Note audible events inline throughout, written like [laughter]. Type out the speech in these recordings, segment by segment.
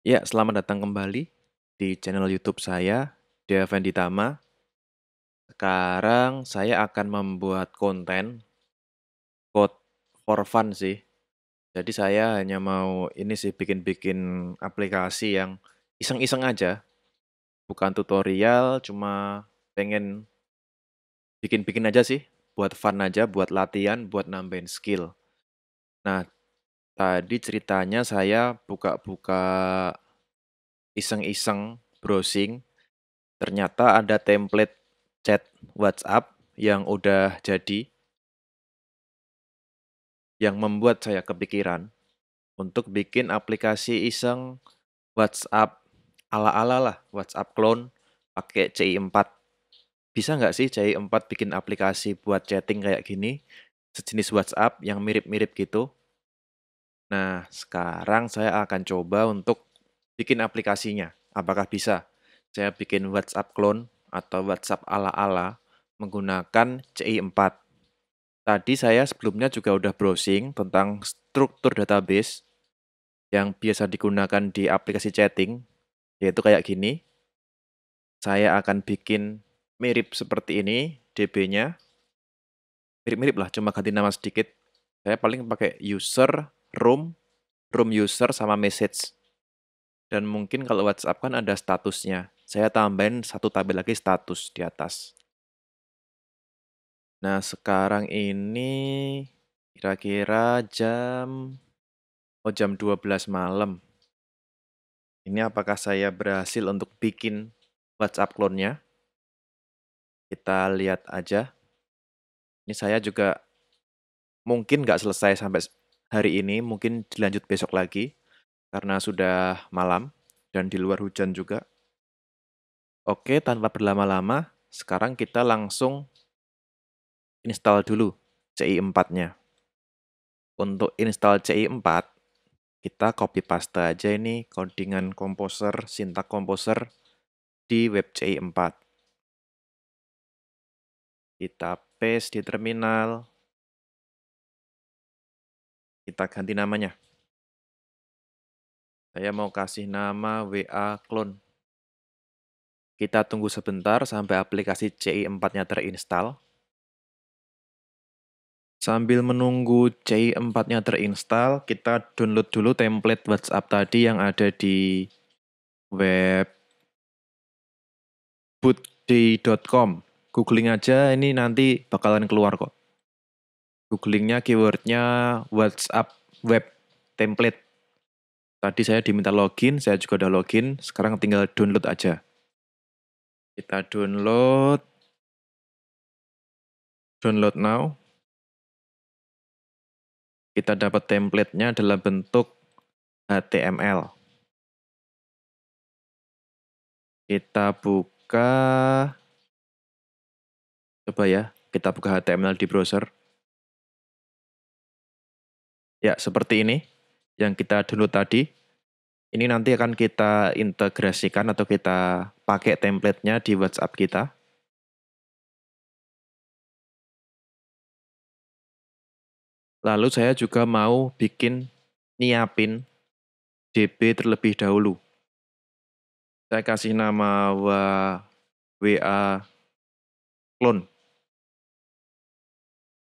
Ya, selamat datang kembali di channel YouTube saya, Dea Venditama. Sekarang saya akan membuat konten code for fun sih. Jadi saya hanya mau ini sih bikin-bikin aplikasi yang iseng-iseng aja. Bukan tutorial, cuma pengen bikin-bikin aja sih, buat fun aja, buat latihan, buat nambahin skill. Nah, tadi ceritanya saya buka-buka iseng-iseng browsing, ternyata ada template chat WhatsApp yang udah jadi, yang membuat saya kepikiran untuk bikin aplikasi iseng WhatsApp ala-ala lah, WhatsApp clone pakai CI4. Bisa nggak sih CI4 bikin aplikasi buat chatting kayak gini, sejenis WhatsApp yang mirip-mirip gitu? Nah, sekarang saya akan coba untuk bikin aplikasinya. Apakah bisa? Saya bikin WhatsApp clone atau WhatsApp ala-ala menggunakan CI4. Tadi saya sebelumnya juga udah browsing tentang struktur database yang biasa digunakan di aplikasi chatting, yaitu kayak gini. Saya akan bikin mirip seperti ini DB-nya. Mirip-mirip lah, cuma ganti nama sedikit. Saya paling pakai user, room, room user, sama message. Dan mungkin kalau WhatsApp kan ada statusnya. Saya tambahin satu tabel lagi status di atas. Nah, sekarang ini kira-kira jam oh jam 12 malam. Ini apakah saya berhasil untuk bikin WhatsApp clone-nya? Kita lihat aja. Ini saya juga mungkin nggak selesai sampai hari ini, mungkin dilanjut besok lagi karena sudah malam dan di luar hujan juga. Oke, tanpa berlama-lama, sekarang kita langsung install dulu CI4-nya. Untuk install CI4, kita copy paste aja ini codingan komposer, sintak komposer di web CI4. Kita paste di terminal. Kita ganti namanya. Saya mau kasih nama WA clone. Kita tunggu sebentar sampai aplikasi CI4-nya terinstall. Sambil menunggu CI4-nya terinstall, kita download dulu template WhatsApp tadi yang ada di web bootday.com. Googling aja, ini nanti bakalan keluar kok. Googlingnya keywordnya WhatsApp web template Tadi saya diminta login, saya juga udah login. Sekarang tinggal download aja. Kita download. Download now. Kita dapat template-nya dalam bentuk HTML. Kita buka. Coba ya, kita buka HTML di browser. Ya, seperti ini yang kita download tadi, ini nanti akan kita integrasikan atau kita pakai template-nya di WhatsApp kita. Lalu saya juga mau bikin nyiapin DB terlebih dahulu. Saya kasih nama WA clone.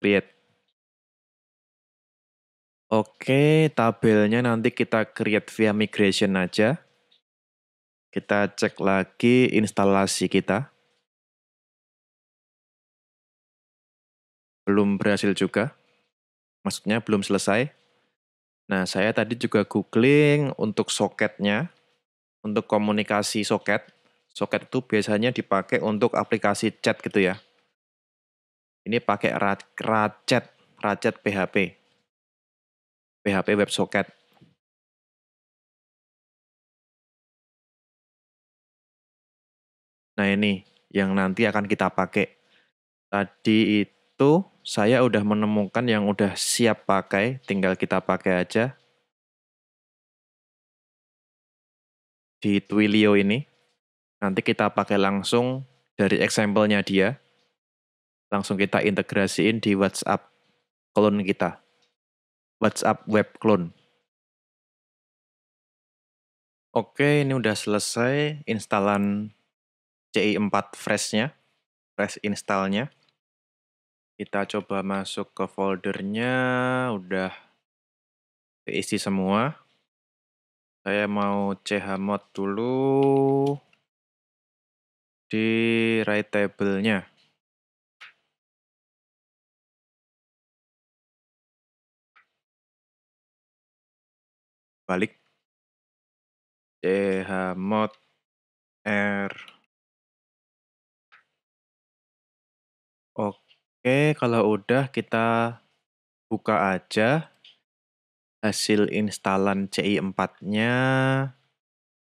Create. Oke, tabelnya nanti kita create via migration aja. Kita cek lagi instalasi kita. Belum berhasil juga. Maksudnya belum selesai. Nah, saya tadi juga googling untuk soketnya. Untuk komunikasi soket. Soket itu biasanya dipakai untuk aplikasi chat gitu ya. Ini pakai Racet, Racet PHP. PHP WebSocket. Nah ini yang nanti akan kita pakai. Tadi itu saya udah menemukan yang udah siap pakai, tinggal kita pakai aja. Di Twilio ini. Nanti kita pakai langsung dari example-nya dia. Langsung kita integrasiin di WhatsApp clone kita. WhatsApp web clone. Oke, ini udah selesai instalan CI4 Fresh-nya, fresh install-nya. Kita coba masuk ke foldernya, udah keisi semua. Saya mau chmod dulu di write Balik chmod r Oke, kalau udah kita buka aja hasil instalan CI4-nya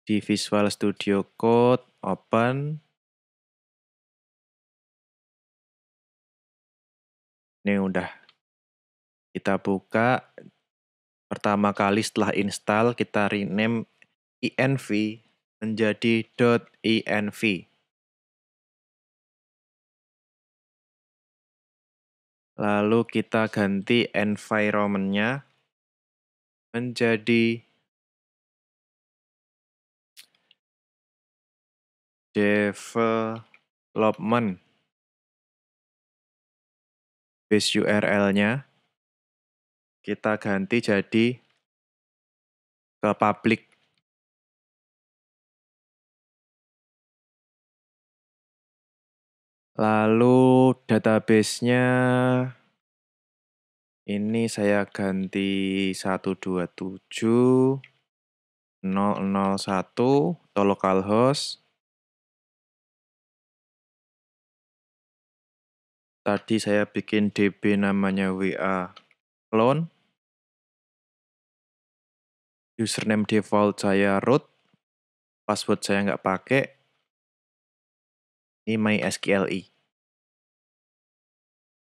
di Visual Studio Code, open. Ini udah kita buka. Pertama kali setelah install, kita rename env menjadi .env. Lalu kita ganti environment-nya menjadi development. Base URL-nya kita ganti jadi ke public. Lalu database-nya ini saya ganti 127 001 atau localhost. Tadi saya bikin DB namanya WA clone. Username default saya root. Password saya nggak pakai. Ini MySQLi.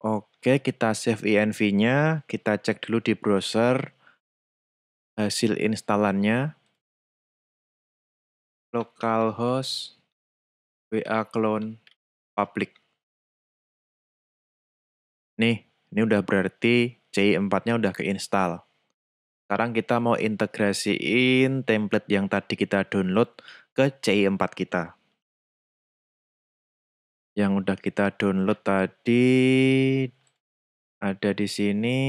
Oke, kita save env-nya. Kita cek dulu di browser hasil instalannya. Localhost WA clone public. Nih, ini udah berarti CI4-nya udah keinstall. Sekarang kita mau integrasiin template yang tadi kita download ke CI4 kita yang udah kita download tadi ada di sini.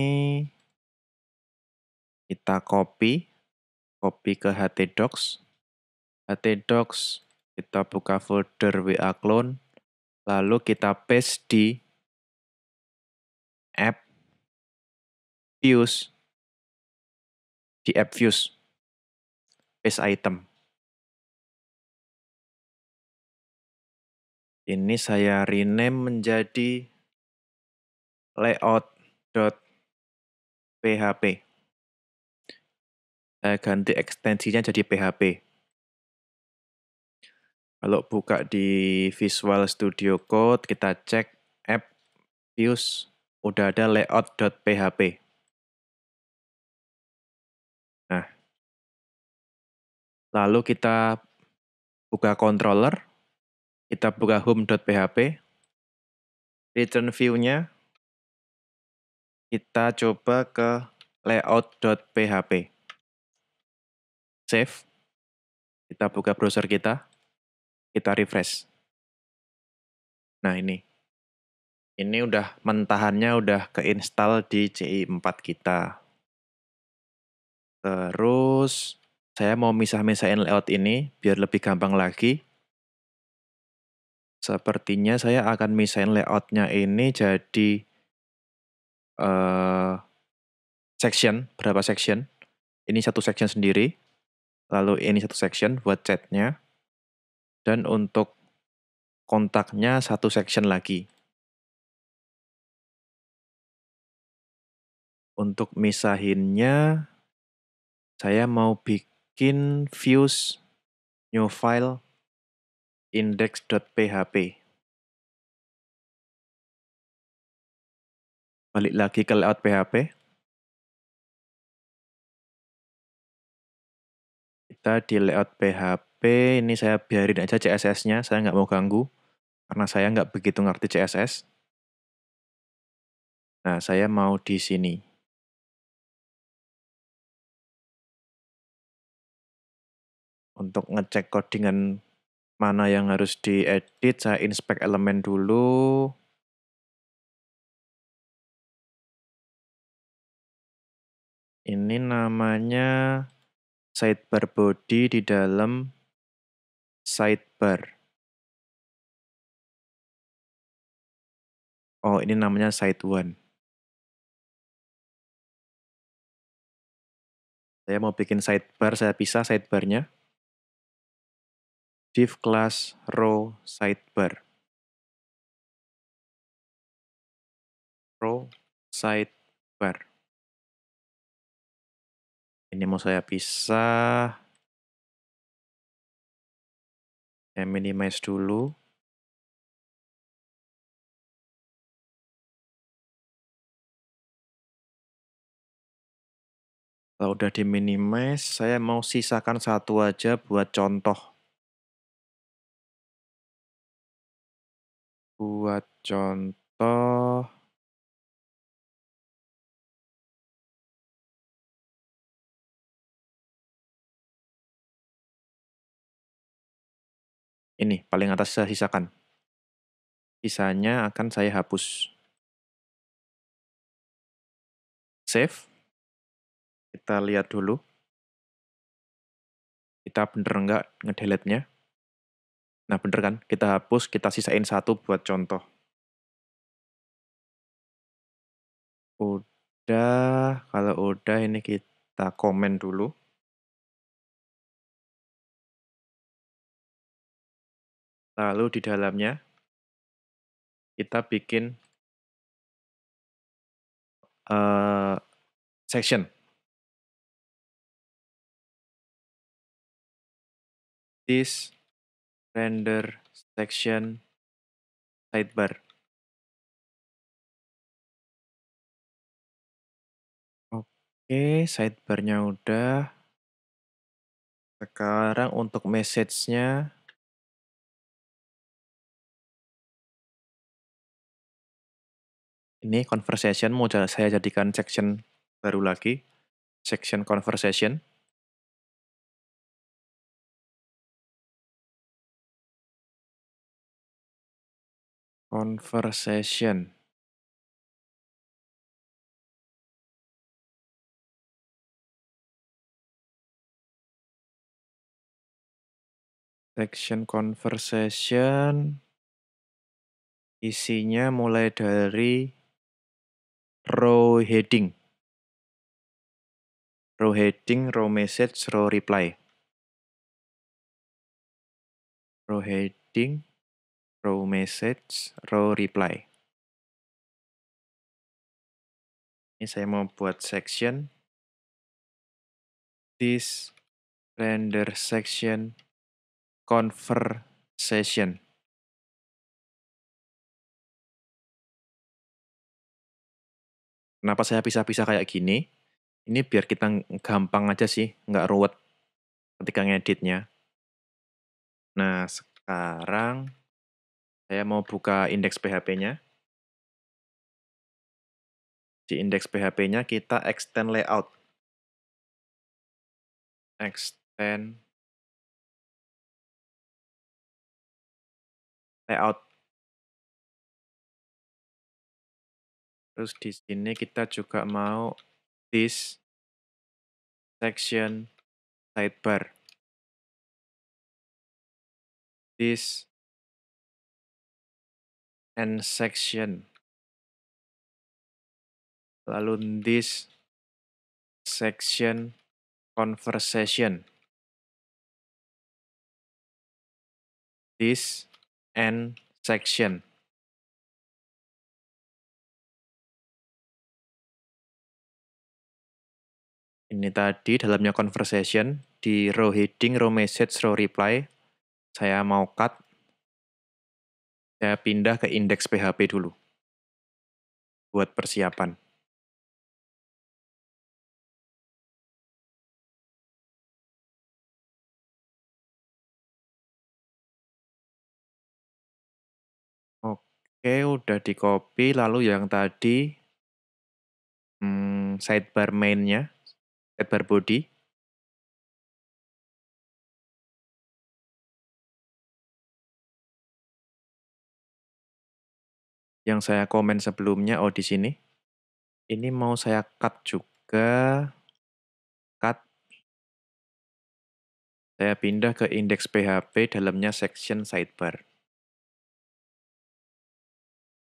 Kita copy, copy ke htdocs. htdocs, kita buka folder WA clone, lalu kita paste di app views, di app views, paste item. Ini saya rename menjadi layout.php. Saya ganti ekstensinya jadi PHP. Kalau buka di Visual Studio Code, kita cek app views, udah ada layout.php. lalu kita buka controller, kita buka home.php. Return view-nya kita coba ke layout.php. Save. Kita buka browser kita. Kita refresh. Nah, ini. Ini udah mentahannya udah keinstall di CI4 kita. Terus saya mau misah-misahin layout ini biar lebih gampang lagi. Sepertinya saya akan misahin layoutnya ini jadi uh, section, berapa section. Ini satu section sendiri, lalu ini satu section buat chatnya, dan untuk kontaknya satu section lagi. Untuk misahinnya, saya mau bikin views new file index.php. Balik lagi ke layout PHP. Kita di layout PHP, ini saya biarin aja CSS-nya, saya nggak mau ganggu, karena saya nggak begitu ngerti CSS. Nah, saya mau di sini. Untuk ngecek codingan mana yang harus diedit, saya inspect elemen dulu. Ini namanya sidebar body di dalam sidebar. Oh, ini namanya side one. Saya mau bikin sidebar, saya pisah sidebarnya. Div class row sidebar. Row sidebar. Ini mau saya pisah. Saya minimize dulu. Kalau udah di minimize, saya mau sisakan satu aja buat contoh. Buat contoh. Ini, paling atas saya sisakan. Sisanya akan saya hapus. Save. Kita lihat dulu. Kita bener nggak ngedelete-nya. Nah, bener kan? Kita hapus, kita sisain satu buat contoh. Udah, kalau udah ini kita komen dulu. Lalu di dalamnya kita bikin uh, section. this render section sidebar. Oke, sidebarnya udah. Sekarang untuk message-nya. Ini conversation mau saya jadikan section baru lagi. Section conversation. Conversation. Section conversation. Isinya mulai dari row heading. Row heading, row message, row reply. Row heading, row message, row reply. Ini saya mau buat section. This render section conversation. Kenapa saya pisah-pisah kayak gini? Ini biar kita gampang aja sih, nggak ruwet ketika ngeditnya. Nah, sekarang saya mau buka indeks PHP-nya. Di indeks PHP-nya kita extend layout. Extend layout. Terus di sini kita juga mau this section sidebar. This and section. Lalu this section conversation. This and section. Ini tadi dalamnya conversation di row heading, row message, row reply. Saya mau cut saya pindah ke indeks PHP dulu. Buat persiapan. Oke, udah di copy. Lalu yang tadi hmm, sidebar main-nya, sidebar body. Yang saya komen sebelumnya, oh di sini. Ini mau saya cut juga. Cut. Saya pindah ke indeks PHP dalamnya section sidebar.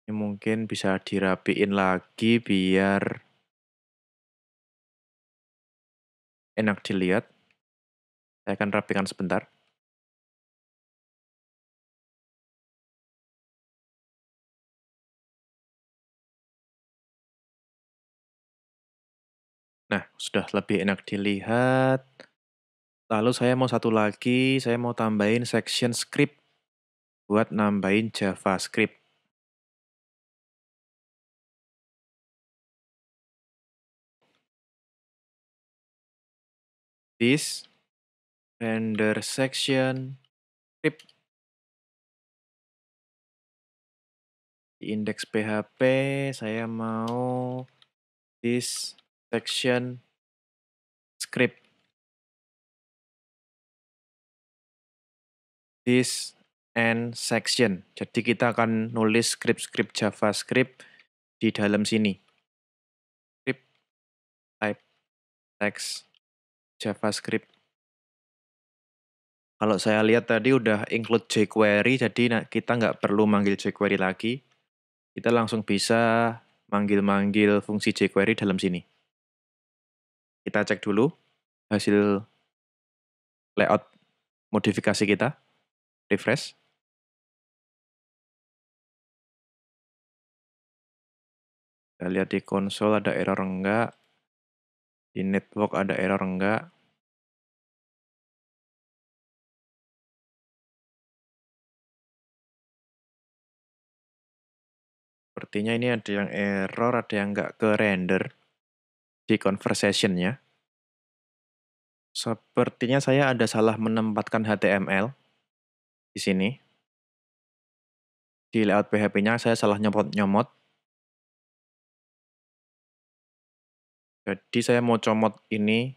Ini mungkin bisa dirapiin lagi biar enak dilihat. Saya akan rapikan sebentar. Sudah lebih enak dilihat. Lalu saya mau satu lagi, saya mau tambahin section script buat nambahin JavaScript. This render section script di indeks PHP saya mau this section script this and section. Jadi kita akan nulis script-script JavaScript di dalam sini. Script type text JavaScript. Kalau saya lihat tadi udah include jQuery, jadi kita nggak perlu manggil jQuery lagi. Kita langsung bisa manggil-manggil fungsi jQuery dalam sini. Kita cek dulu hasil layout modifikasi kita. Refresh. Kita lihat di konsol ada error enggak. Di network ada error enggak. Sepertinya ini ada yang error, ada yang enggak ke render di conversation-nya. Sepertinya saya ada salah menempatkan HTML di sini. Di layout PHP-nya saya salah nyomot-nyomot. Jadi saya mau comot ini,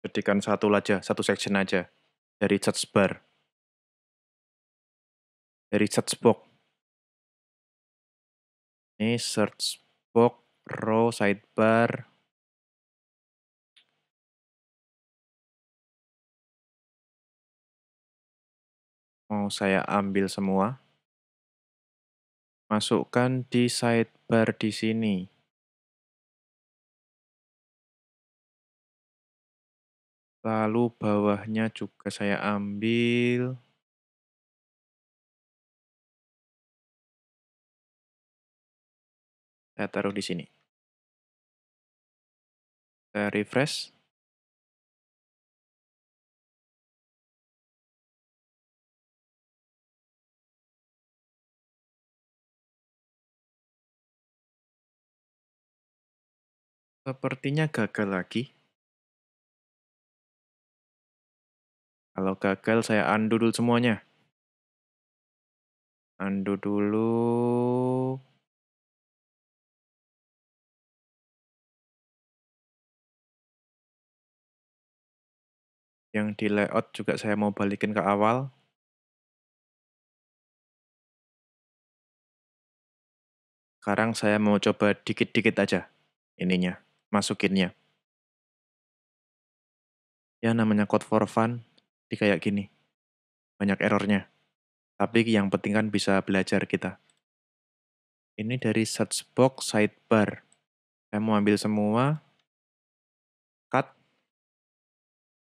jadikan satu aja, satu section aja dari search bar. Dari search box. Ini search box, row, sidebar, mau saya ambil semua. Masukkan di sidebar di sini. Lalu bawahnya juga saya ambil. Saya taruh di sini. Saya refresh. Sepertinya gagal lagi. Kalau gagal, saya undo dulu semuanya. Undo dulu. Yang di layout juga saya mau balikin ke awal. Sekarang saya mau coba dikit-dikit aja ininya masukinnya. Ya namanya code for fun, di kayak gini. Banyak errornya. Tapi yang penting kan bisa belajar kita. Ini dari search box sidebar. Saya mau ambil semua. Cut.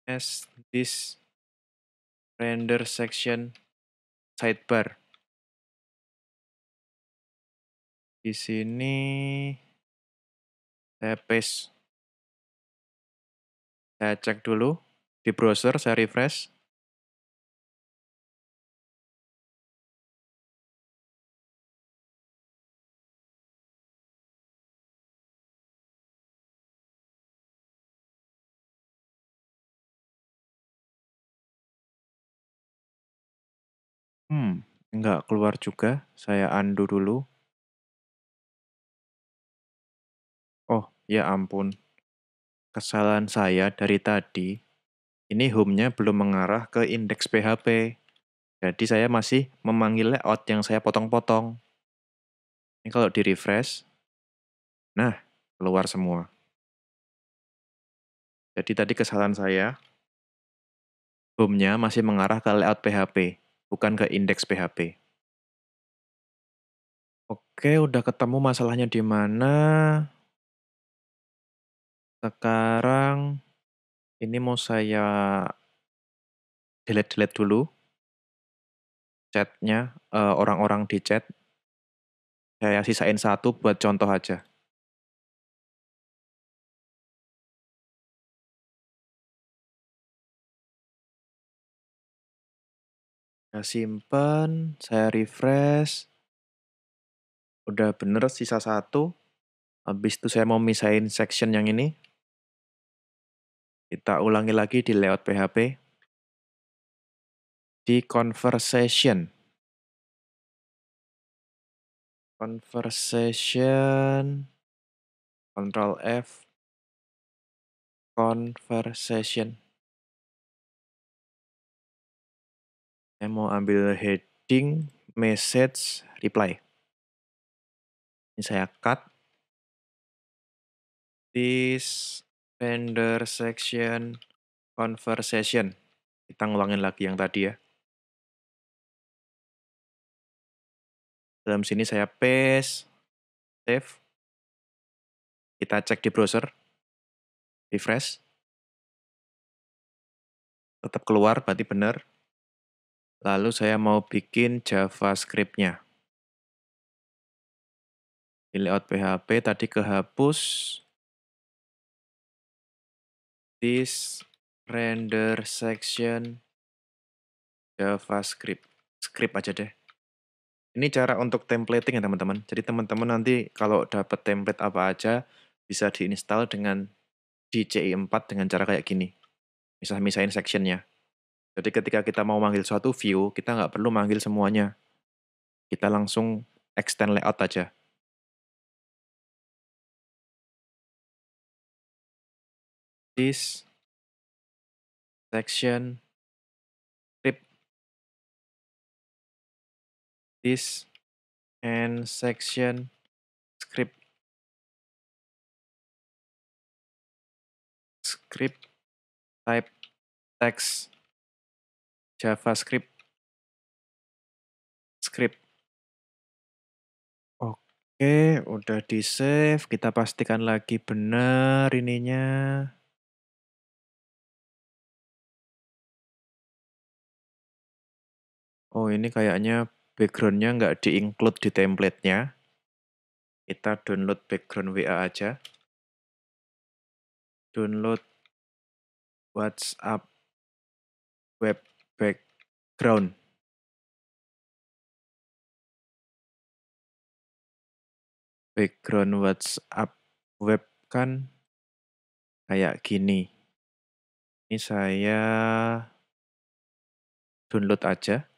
As this render section sidebar. Di sini saya paste. Saya cek dulu di browser, saya refresh. Hmm, enggak keluar juga. Saya undo dulu. Ya ampun. Kesalahan saya dari tadi, ini home-nya belum mengarah ke indeks PHP. Jadi saya masih memanggil layout yang saya potong-potong. Ini kalau di-refresh, nah keluar semua. Jadi tadi kesalahan saya, home-nya masih mengarah ke layout PHP, bukan ke indeks PHP. Oke, udah ketemu masalahnya di mana. Sekarang ini mau saya delete-delete dulu chatnya, uh, orang-orang di chat. Saya sisain satu buat contoh aja. Saya simpen, saya refresh. Udah bener sisa satu. Habis itu saya mau misahin section yang ini. Kita ulangi lagi di layout PHP. Di conversation. Conversation. Control F. Conversation. Saya mau ambil heading, message, reply. Ini saya cut. This render section conversation. Kita ngulangin lagi yang tadi ya. Dalam sini saya paste, save. Kita cek di browser, refresh. Tetap keluar, berarti benar. Lalu saya mau bikin JavaScript-nya. Layout PHP tadi kehapus. This render section JavaScript. Script aja deh. Ini cara untuk templating ya teman-teman. Jadi teman-teman nanti kalau dapat template apa aja bisa diinstal dengan di CI4 dengan cara kayak gini. Bisa misahin sectionnya. Jadi ketika kita mau manggil suatu view, kita nggak perlu manggil semuanya. Kita langsung extend layout aja. This section. This and section. Script. Script type text. Javascript. Script. Oke udah di save. Kita pastikan lagi benar ininya Oh ini kayaknya backgroundnya nggak di-include di template-nya. Kita download background WA aja. Download WhatsApp web background. Background WhatsApp web kan kayak gini. Ini saya download aja.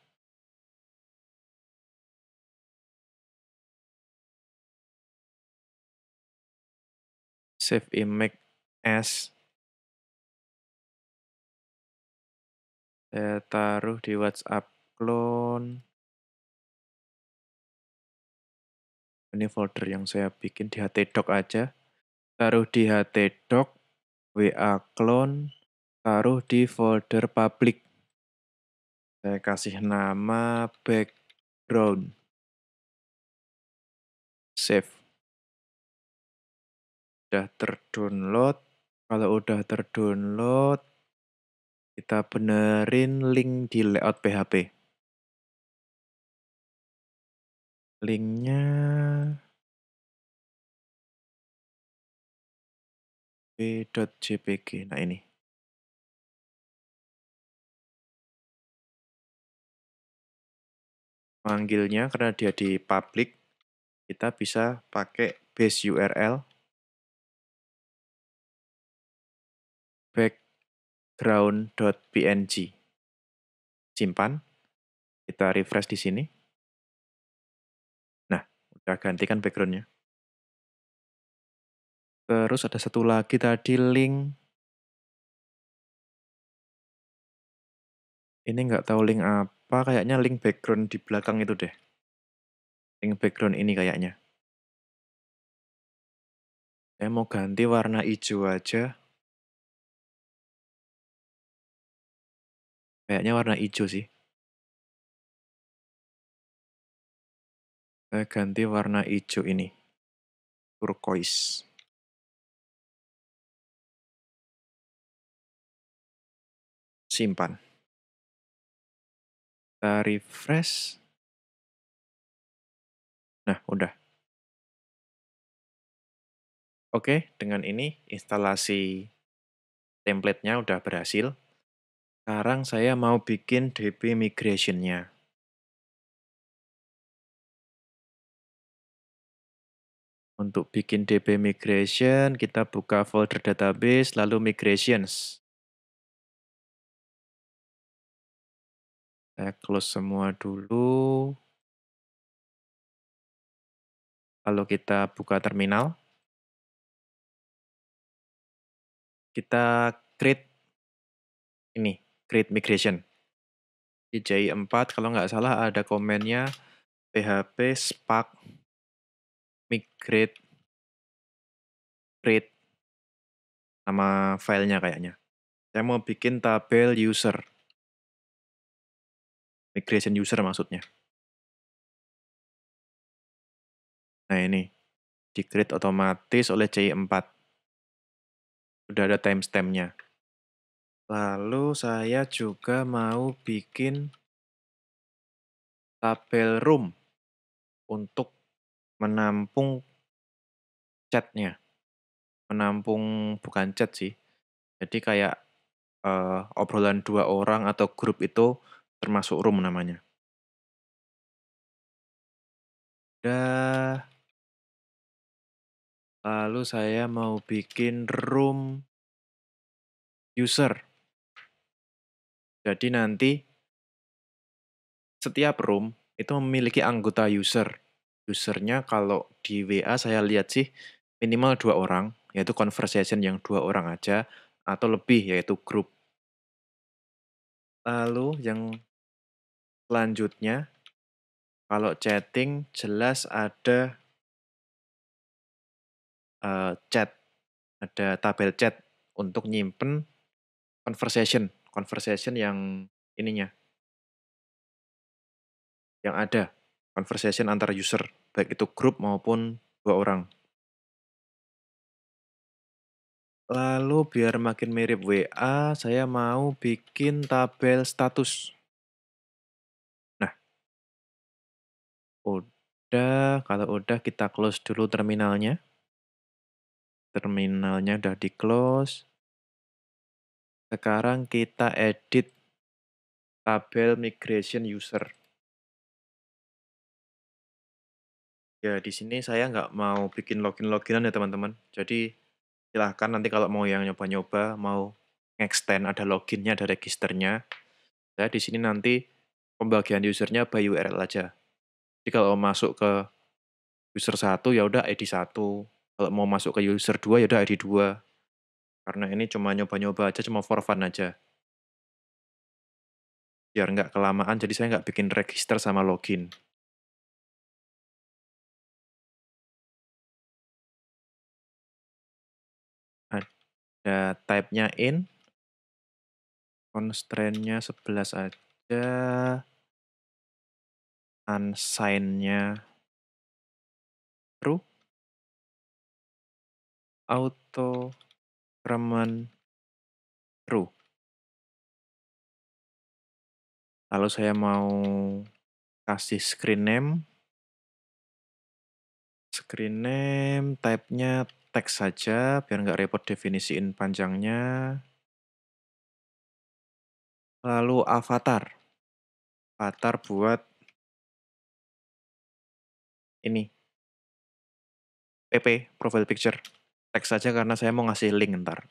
Save image as saya taruh di WhatsApp clone. Ini folder yang saya bikin di htdoc aja. Taruh di htdoc wa clone taruh di folder public. Saya kasih nama background. Save udah terdownload. Kalau udah terdownload, kita benerin link di layout PHP. Linknya p.jpg. Nah ini. Manggilnya karena dia di public, kita bisa pakai base URL background.png. Simpan. Kita refresh di sini. Nah, udah gantikan backgroundnya. Terus ada satu lagi tadi link. Ini nggak tahu link apa, kayaknya link background di belakang itu deh. Link background ini kayaknya. Saya mau ganti warna hijau aja. Kayaknya warna hijau sih. Saya ganti warna hijau ini. Turquoise. Simpan. Kita refresh. Nah, udah. Oke, dengan ini instalasi template-nya udah berhasil. Sekarang saya mau bikin DB migration-nya. Untuk bikin DB migration, kita buka folder database, lalu migrations. Saya close semua dulu. Lalu kita buka terminal. kita create ini, create migration. Di JI4 kalau nggak salah ada komennya php spark migrate create nama filenya kayaknya. Saya mau bikin tabel user. Migration user maksudnya. Nah ini, di create otomatis oleh JI4 udah ada timestampnya. Lalu saya juga mau bikin tabel room untuk menampung chatnya. Menampung bukan chat sih. Jadi kayak uh, obrolan dua orang atau grup itu termasuk room namanya. Udah Lalu saya mau bikin room user. Jadi nanti setiap room itu memiliki anggota user. Usernya kalau di WA saya lihat sih minimal dua orang, yaitu conversation yang dua orang aja, atau lebih yaitu grup. Lalu yang selanjutnya, kalau chatting jelas ada uh, chat, ada tabel chat untuk nyimpen conversation, conversation yang ininya, yang ada conversation antara user, baik itu grup maupun dua orang. Lalu biar makin mirip WA, saya mau bikin tabel status. Nah, udah, kalau udah kita close dulu terminalnya terminalnya udah di close. Sekarang kita edit tabel migration user. Ya, di sini saya nggak mau bikin login-loginan ya teman-teman. Jadi silahkan nanti kalau mau yang nyoba-nyoba, mau extend ada loginnya, ada registernya. Saya di sini nanti pembagian usernya by URL aja. Jadi kalau masuk ke user satu ya udah ID satu, kalau mau masuk ke user 2 ya udah ID 2. Karena ini cuma nyoba-nyoba aja, cuma for fun aja. Biar nggak kelamaan, jadi saya nggak bikin register sama login. Ada type-nya in, constraint-nya 11 aja, unsigned-nya true, auto remen true. Lalu saya mau kasih screen name. Screen name type-nya teks saja, biar nggak repot definisiin panjangnya. Lalu avatar. Avatar buat ini. PP, profile picture teks saja karena saya mau ngasih link ntar.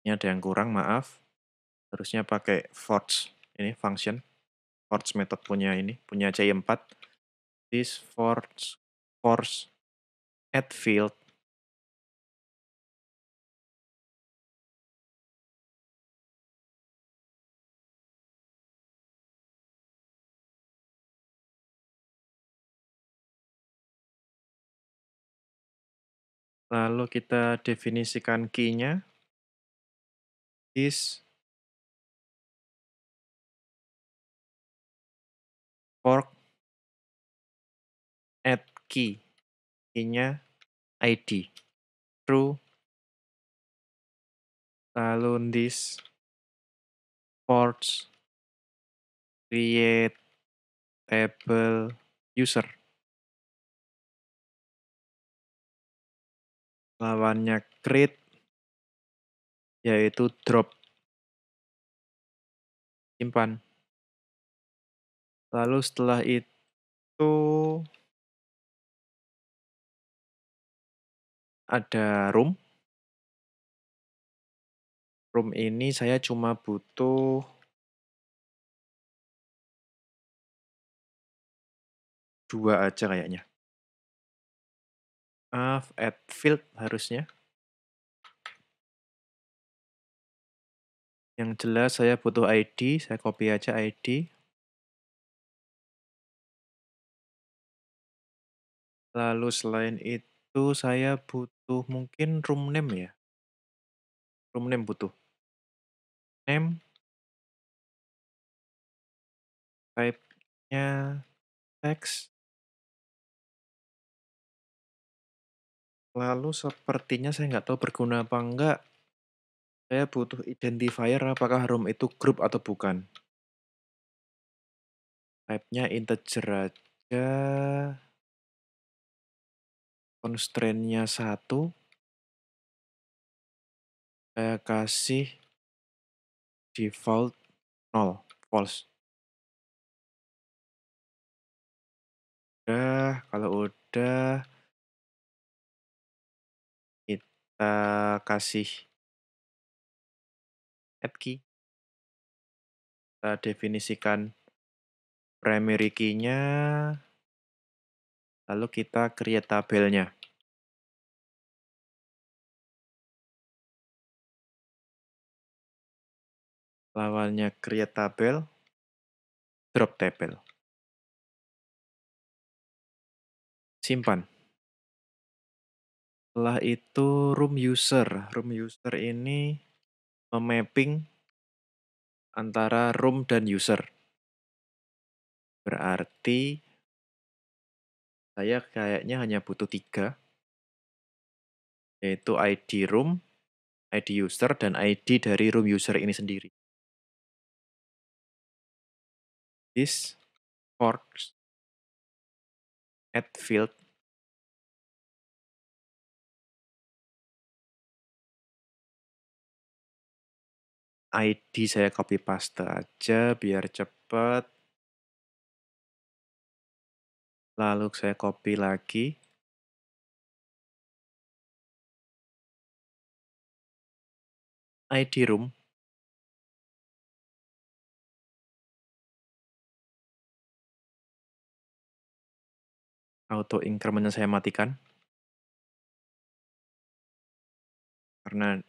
Ini ada yang kurang, maaf. Harusnya pakai force, ini function. Force method punya ini, punya C4. This force, force add field Lalu kita definisikan key-nya. Is fork add key. Key-nya ID. True. Lalu this ports create table user. Lawannya create yaitu drop. Simpan. Lalu setelah itu ada room. Room ini saya cuma butuh dua aja kayaknya. Maaf, add field harusnya. Yang jelas saya butuh ID, saya copy aja ID. Lalu selain itu saya butuh mungkin room name ya. Room name butuh. Name. Type-nya text. Lalu sepertinya saya nggak tahu berguna apa enggak. Saya butuh identifier apakah room itu grup atau bukan. Type-nya integer aja constraint-nya satu, saya kasih default 0, false. Udah, kalau udah, kita kasih add key. Kita definisikan primary key-nya, lalu kita create tabelnya. lawannya create tabel, drop table. Simpan. Setelah itu room user. Room user ini memapping antara room dan user. Berarti saya kayaknya hanya butuh tiga, yaitu ID room, ID user, dan ID dari room user ini sendiri. this forks add field ID saya copy paste aja biar cepat. Lalu saya copy lagi. ID room auto increment saya matikan. Karena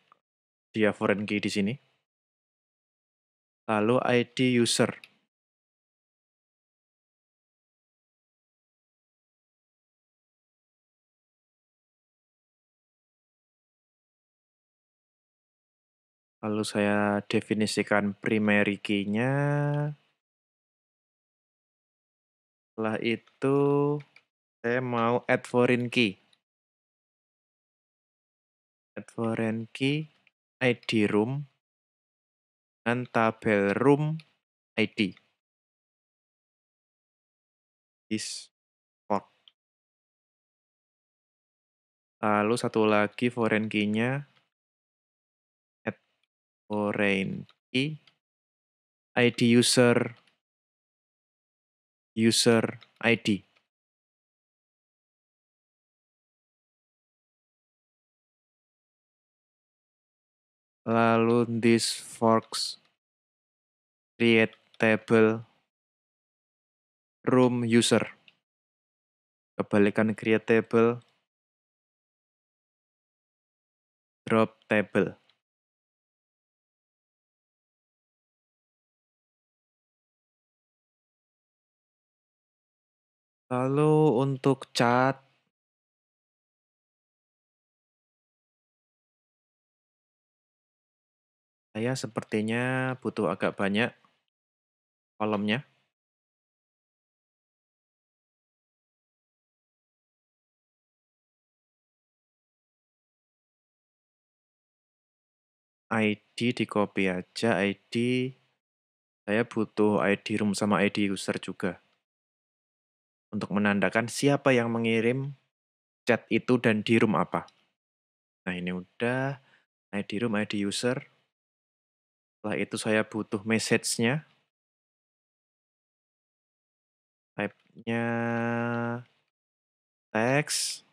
dia foreign key di sini. Lalu ID user. Lalu saya definisikan primary key-nya. Setelah itu saya mau add foreign key. Add foreign key, ID room, dan tabel room ID. Is port. Lalu satu lagi foreign key-nya, foreign key, ID user, user ID. Lalu this forks create table room user. Kebalikan create table drop table. Lalu untuk cat Saya sepertinya butuh agak banyak kolomnya. ID di-copy aja, ID saya butuh ID room sama ID user juga. Untuk menandakan siapa yang mengirim chat itu dan di room apa. Nah ini udah, ID room, ID user. Setelah itu saya butuh message-nya. Type-nya teks.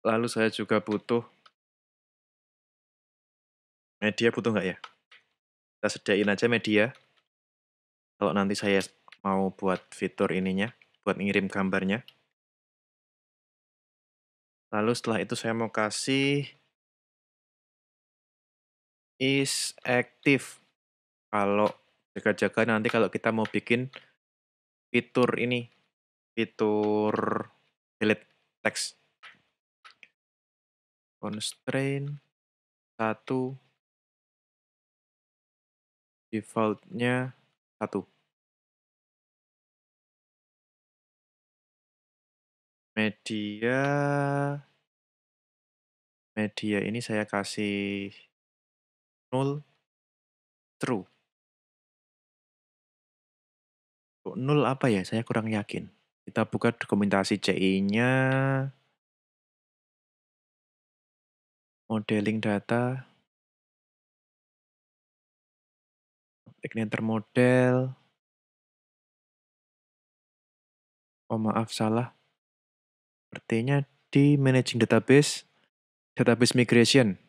Lalu saya juga butuh media butuh nggak ya? Kita sediain aja media. Kalau nanti saya mau buat fitur ininya, buat ngirim gambarnya. Lalu setelah itu saya mau kasih is active. Kalau jaga-jaga nanti kalau kita mau bikin fitur ini, fitur delete text. Constraint satu. Defaultnya satu. Media. Media ini saya kasih null true null apa ya saya kurang yakin kita buka dokumentasi CI-nya modeling data, Igniter model. Oh maaf, salah. Sepertinya di managing database, database migration.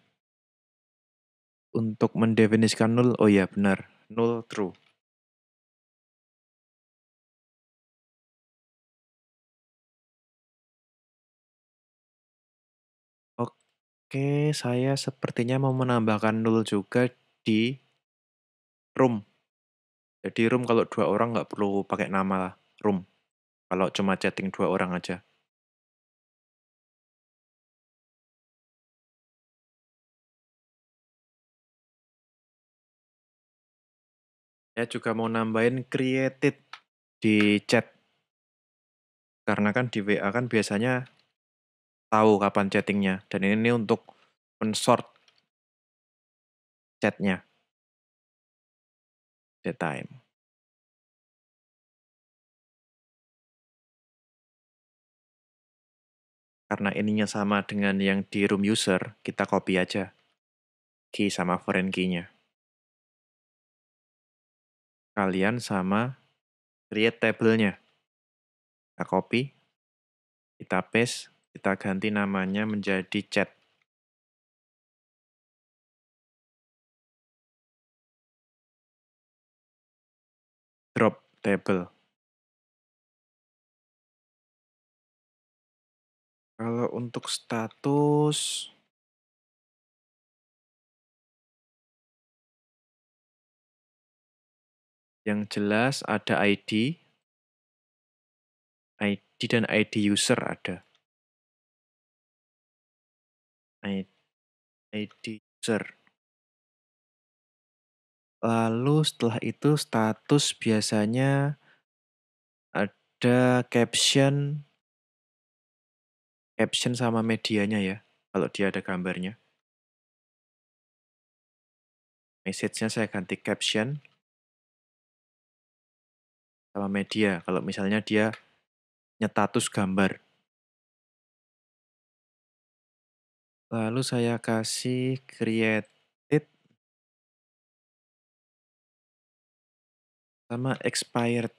Untuk mendefinisikan null, oh ya benar, null true. Oke, saya sepertinya mau menambahkan null juga di room. Jadi room kalau dua orang nggak perlu pakai nama lah, room. Kalau cuma chatting dua orang aja. Saya juga mau nambahin created di chat. Karena kan di WA kan biasanya tahu kapan chattingnya. Dan ini untuk mensort chatnya. Chat time. Karena ininya sama dengan yang di room user, kita copy aja. Key sama foreign key-nya. Kalian sama create table-nya. Kita copy, kita paste, kita ganti namanya menjadi chat. Drop table. Kalau untuk status, yang jelas ada ID, ID dan ID user ada. ID user. Lalu setelah itu status biasanya ada caption caption sama medianya ya, kalau dia ada gambarnya. Message-nya saya ganti caption sama media, kalau misalnya dia nyetatus gambar. Lalu saya kasih created sama expired.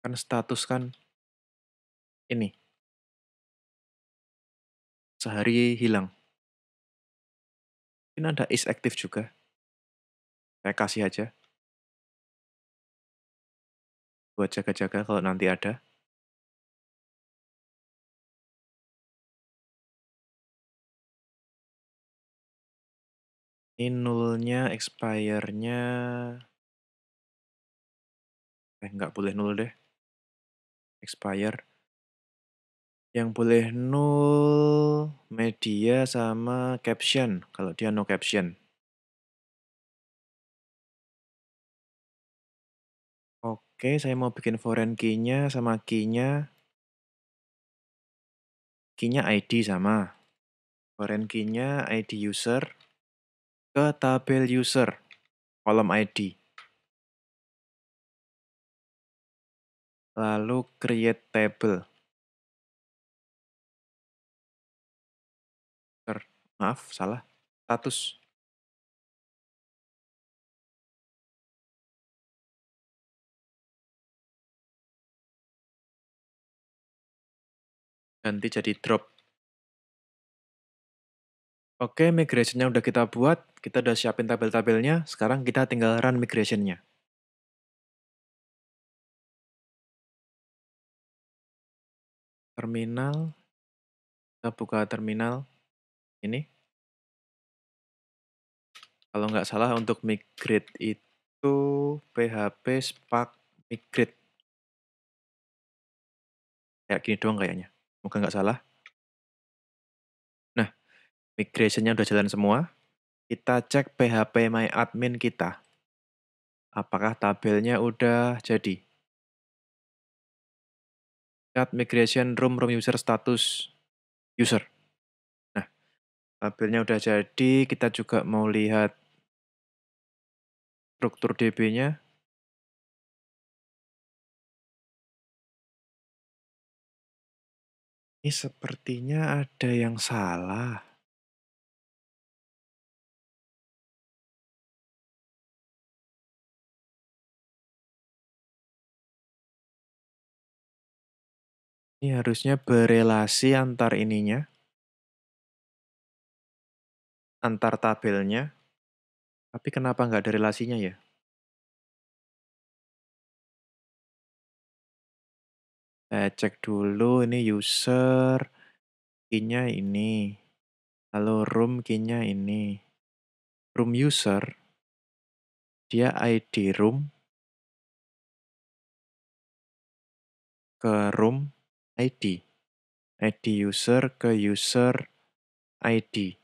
Kan status kan ini. Sehari hilang. Ini ada is active juga. Saya kasih aja. Buat jaga-jaga kalau nanti ada. Ini nullnya, expire-nya... Eh, nggak boleh nul deh. Expire. Yang boleh nol media sama caption kalau dia no caption. Oke, saya mau bikin foreign key-nya sama key-nya. Key-nya ID sama. Foreign key-nya ID user ke tabel user, kolom ID. Lalu create table. Maaf, salah. Status. Ganti jadi drop. Oke, migration-nya udah kita buat. Kita udah siapin tabel-tabelnya. Sekarang kita tinggal run migration-nya. Terminal. Kita buka terminal. Ini. Kalau nggak salah untuk migrate itu PHP Spark migrate. Kayak gini doang kayaknya. Moga nggak salah. Nah, migration-nya udah jalan semua. Kita cek PHP My Admin kita. Apakah tabelnya udah jadi? Cat migration room room user status user. Nah, tabelnya udah jadi. Kita juga mau lihat struktur DB-nya. Ini sepertinya ada yang salah. Ini harusnya berelasi antar ininya. Antar tabelnya. Tapi kenapa nggak ada relasinya ya? Saya cek dulu ini user, key-nya ini. Lalu room key-nya ini. Room user, dia ID room ke room ID. ID user ke user ID.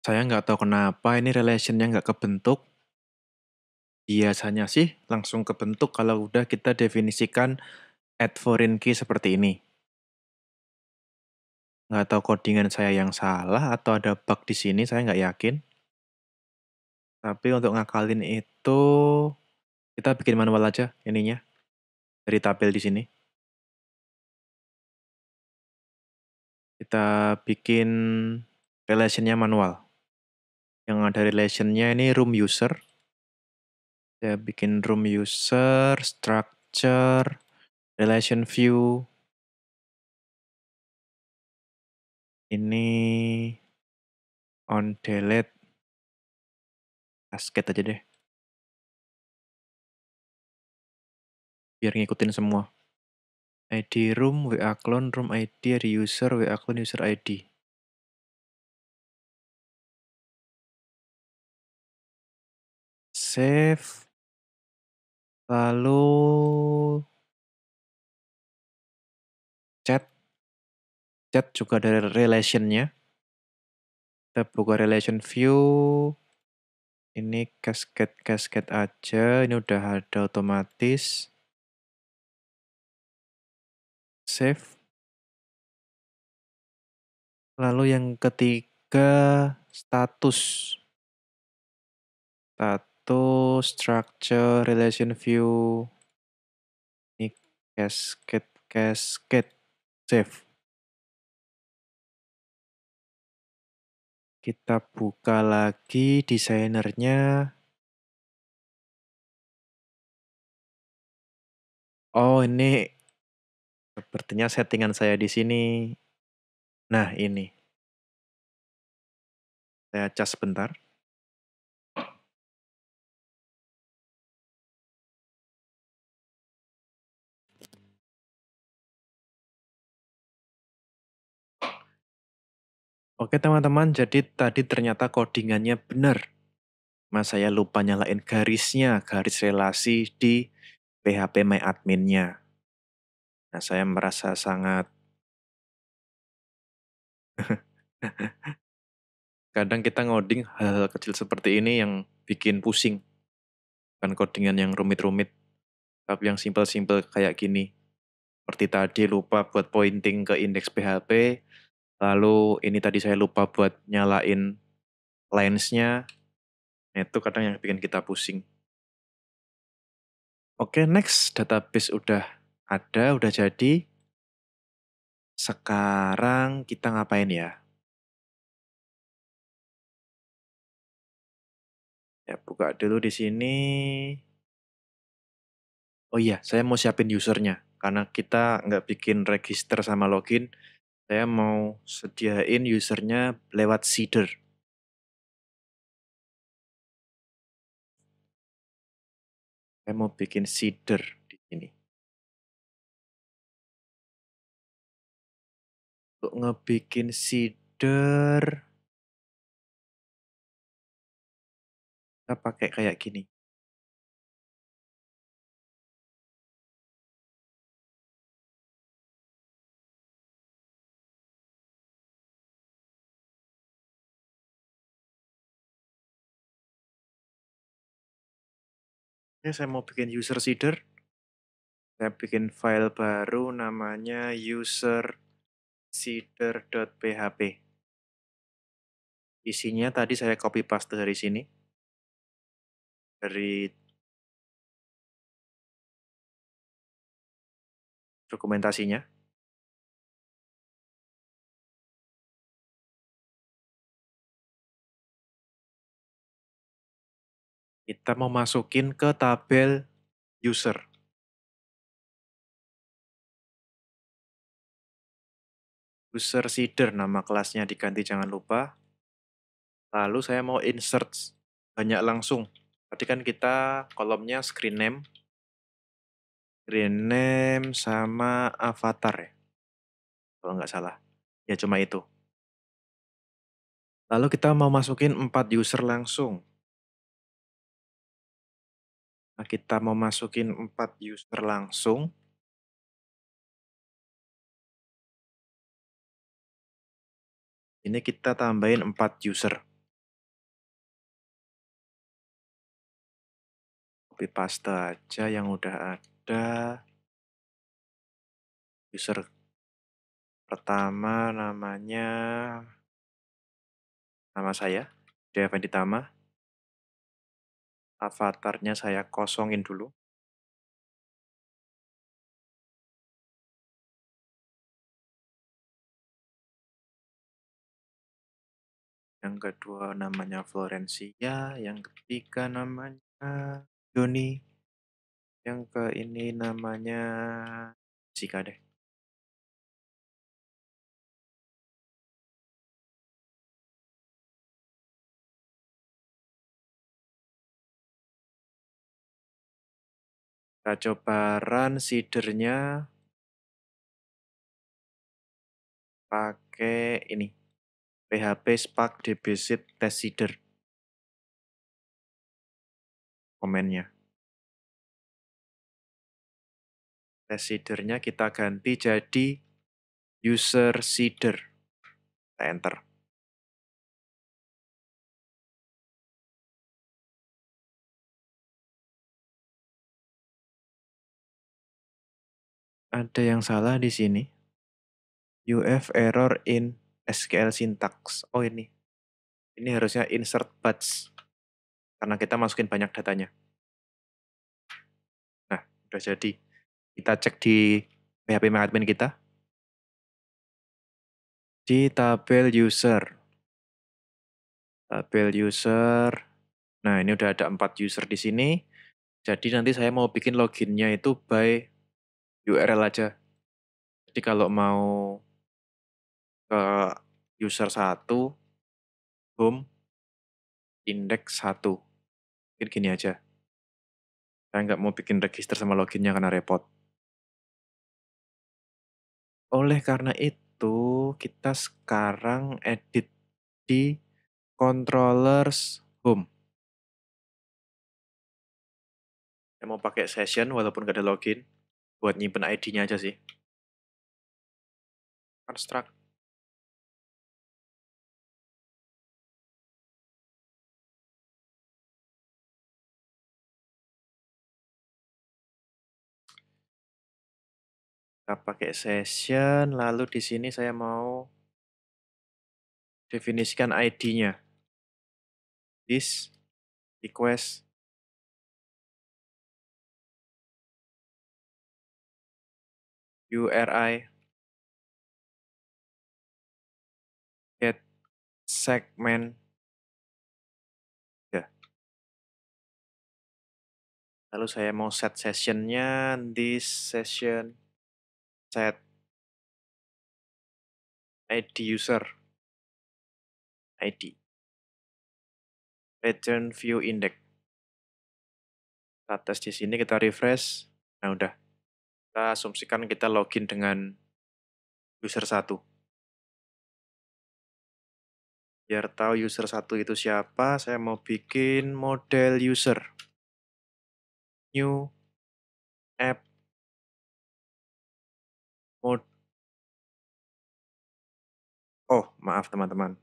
Saya nggak tahu kenapa ini relation-nya nggak kebentuk. Biasanya sih langsung kebentuk kalau udah kita definisikan add foreign key seperti ini. Nggak tahu codingan saya yang salah atau ada bug di sini, saya nggak yakin. Tapi untuk ngakalin itu, kita bikin manual aja ininya. Dari tabel di sini. Kita bikin relation-nya manual yang ada relationnya ini room user. Saya bikin room user, structure, relation view. Ini on delete. Basket aja deh. Biar ngikutin semua. ID room, WA clone, room ID, ada user, WA clone, user ID. Save. Lalu chat chat juga ada relation-nya. Kita buka relation view. Ini cascade-cascade aja. Ini udah ada otomatis. Save. Lalu yang ketiga, status. Status, structure, relation view. Ini cascade, cascade. Save. Kita buka lagi desainernya. Oh, ini sepertinya settingan saya di sini. Nah, ini. Saya cas sebentar. Oke teman-teman, jadi tadi ternyata codingannya benar. Mas saya lupa nyalain garisnya, garis relasi di PHP My Admin-nya. Nah, saya merasa sangat [laughs] kadang kita ngoding hal-hal kecil seperti ini yang bikin pusing. Bukan codingan yang rumit-rumit, tapi yang simpel-simpel kayak gini. Seperti tadi lupa buat pointing ke indeks PHP, Lalu ini tadi saya lupa buat nyalain lensnya. Nah, itu kadang yang bikin kita pusing. Oke, next. Database udah ada, udah jadi. Sekarang kita ngapain ya? Ya, buka dulu di sini. Oh iya, saya mau siapin usernya. Karena kita nggak bikin register sama login, saya mau sediain usernya lewat seeder. Saya mau bikin seeder di sini. Untuk ngebikin seeder, kita pakai kayak gini. Ini saya mau bikin user seeder. Saya bikin file baru namanya user seeder.php. Isinya tadi saya copy paste dari sini. Dari dokumentasinya. Kita mau masukin ke tabel user. User seeder, nama kelasnya diganti jangan lupa. Lalu saya mau insert banyak langsung. Tadi kan kita kolomnya screen name. Screen name sama avatar ya. Kalau nggak salah. Ya cuma itu. Lalu kita mau masukin 4 user langsung. Nah, kita mau masukin 4 user langsung. Ini kita tambahin 4 user. Copy paste aja yang udah ada. User pertama namanya nama saya, Devan Ditama avatarnya saya kosongin dulu. Yang kedua namanya Florencia, yang ketiga namanya Joni, yang ke ini namanya Jika deh. Kita coba run seedernya pakai ini PHP Spark DBZ test seeder komennya. Test seedernya kita ganti jadi user seeder. Kita enter. Ada yang salah di sini. You have error in SQL syntax. Oh ini. Ini harusnya insert batch. Karena kita masukin banyak datanya. Nah, udah jadi. Kita cek di PHP admin kita. Di tabel user. Tabel user. Nah, ini udah ada empat user di sini. Jadi nanti saya mau bikin loginnya itu by URL aja. Jadi kalau mau ke user 1, home, index 1. Mungkin gini aja. Saya nggak mau bikin register sama loginnya karena repot. Oleh karena itu, kita sekarang edit di controllers home. Saya mau pakai session walaupun nggak ada login buat nyimpen ID-nya aja sih. Construct. Kita pakai session, lalu di sini saya mau definisikan ID-nya. This request URI get segment ya. Lalu saya mau set sessionnya this session set ID user ID return view index. Tes di sini kita refresh. Nah udah kita asumsikan kita login dengan user 1. Biar tahu user 1 itu siapa, saya mau bikin model user. New app mode. Oh, maaf teman-teman.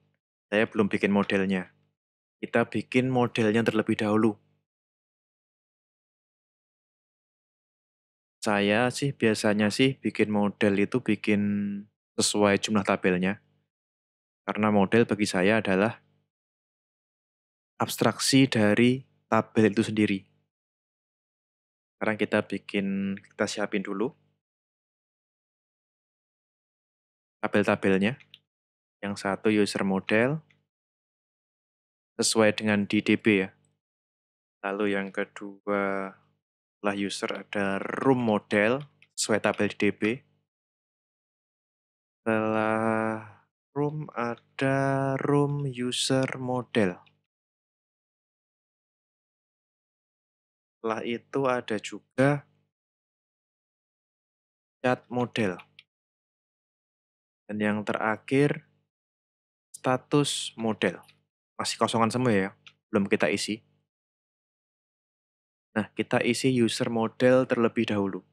Saya belum bikin modelnya. Kita bikin modelnya terlebih dahulu. Saya sih biasanya sih bikin model itu bikin sesuai jumlah tabelnya. Karena model bagi saya adalah abstraksi dari tabel itu sendiri. Sekarang kita bikin, kita siapin dulu tabel-tabelnya. Yang satu user model, sesuai dengan di DB ya. Lalu yang kedua setelah user ada room model sesuai tabel di DB. Setelah room ada room user model. Setelah itu ada juga chat model. Dan yang terakhir status model. Masih kosongan semua ya, belum kita isi. Nah, kita isi user model terlebih dahulu.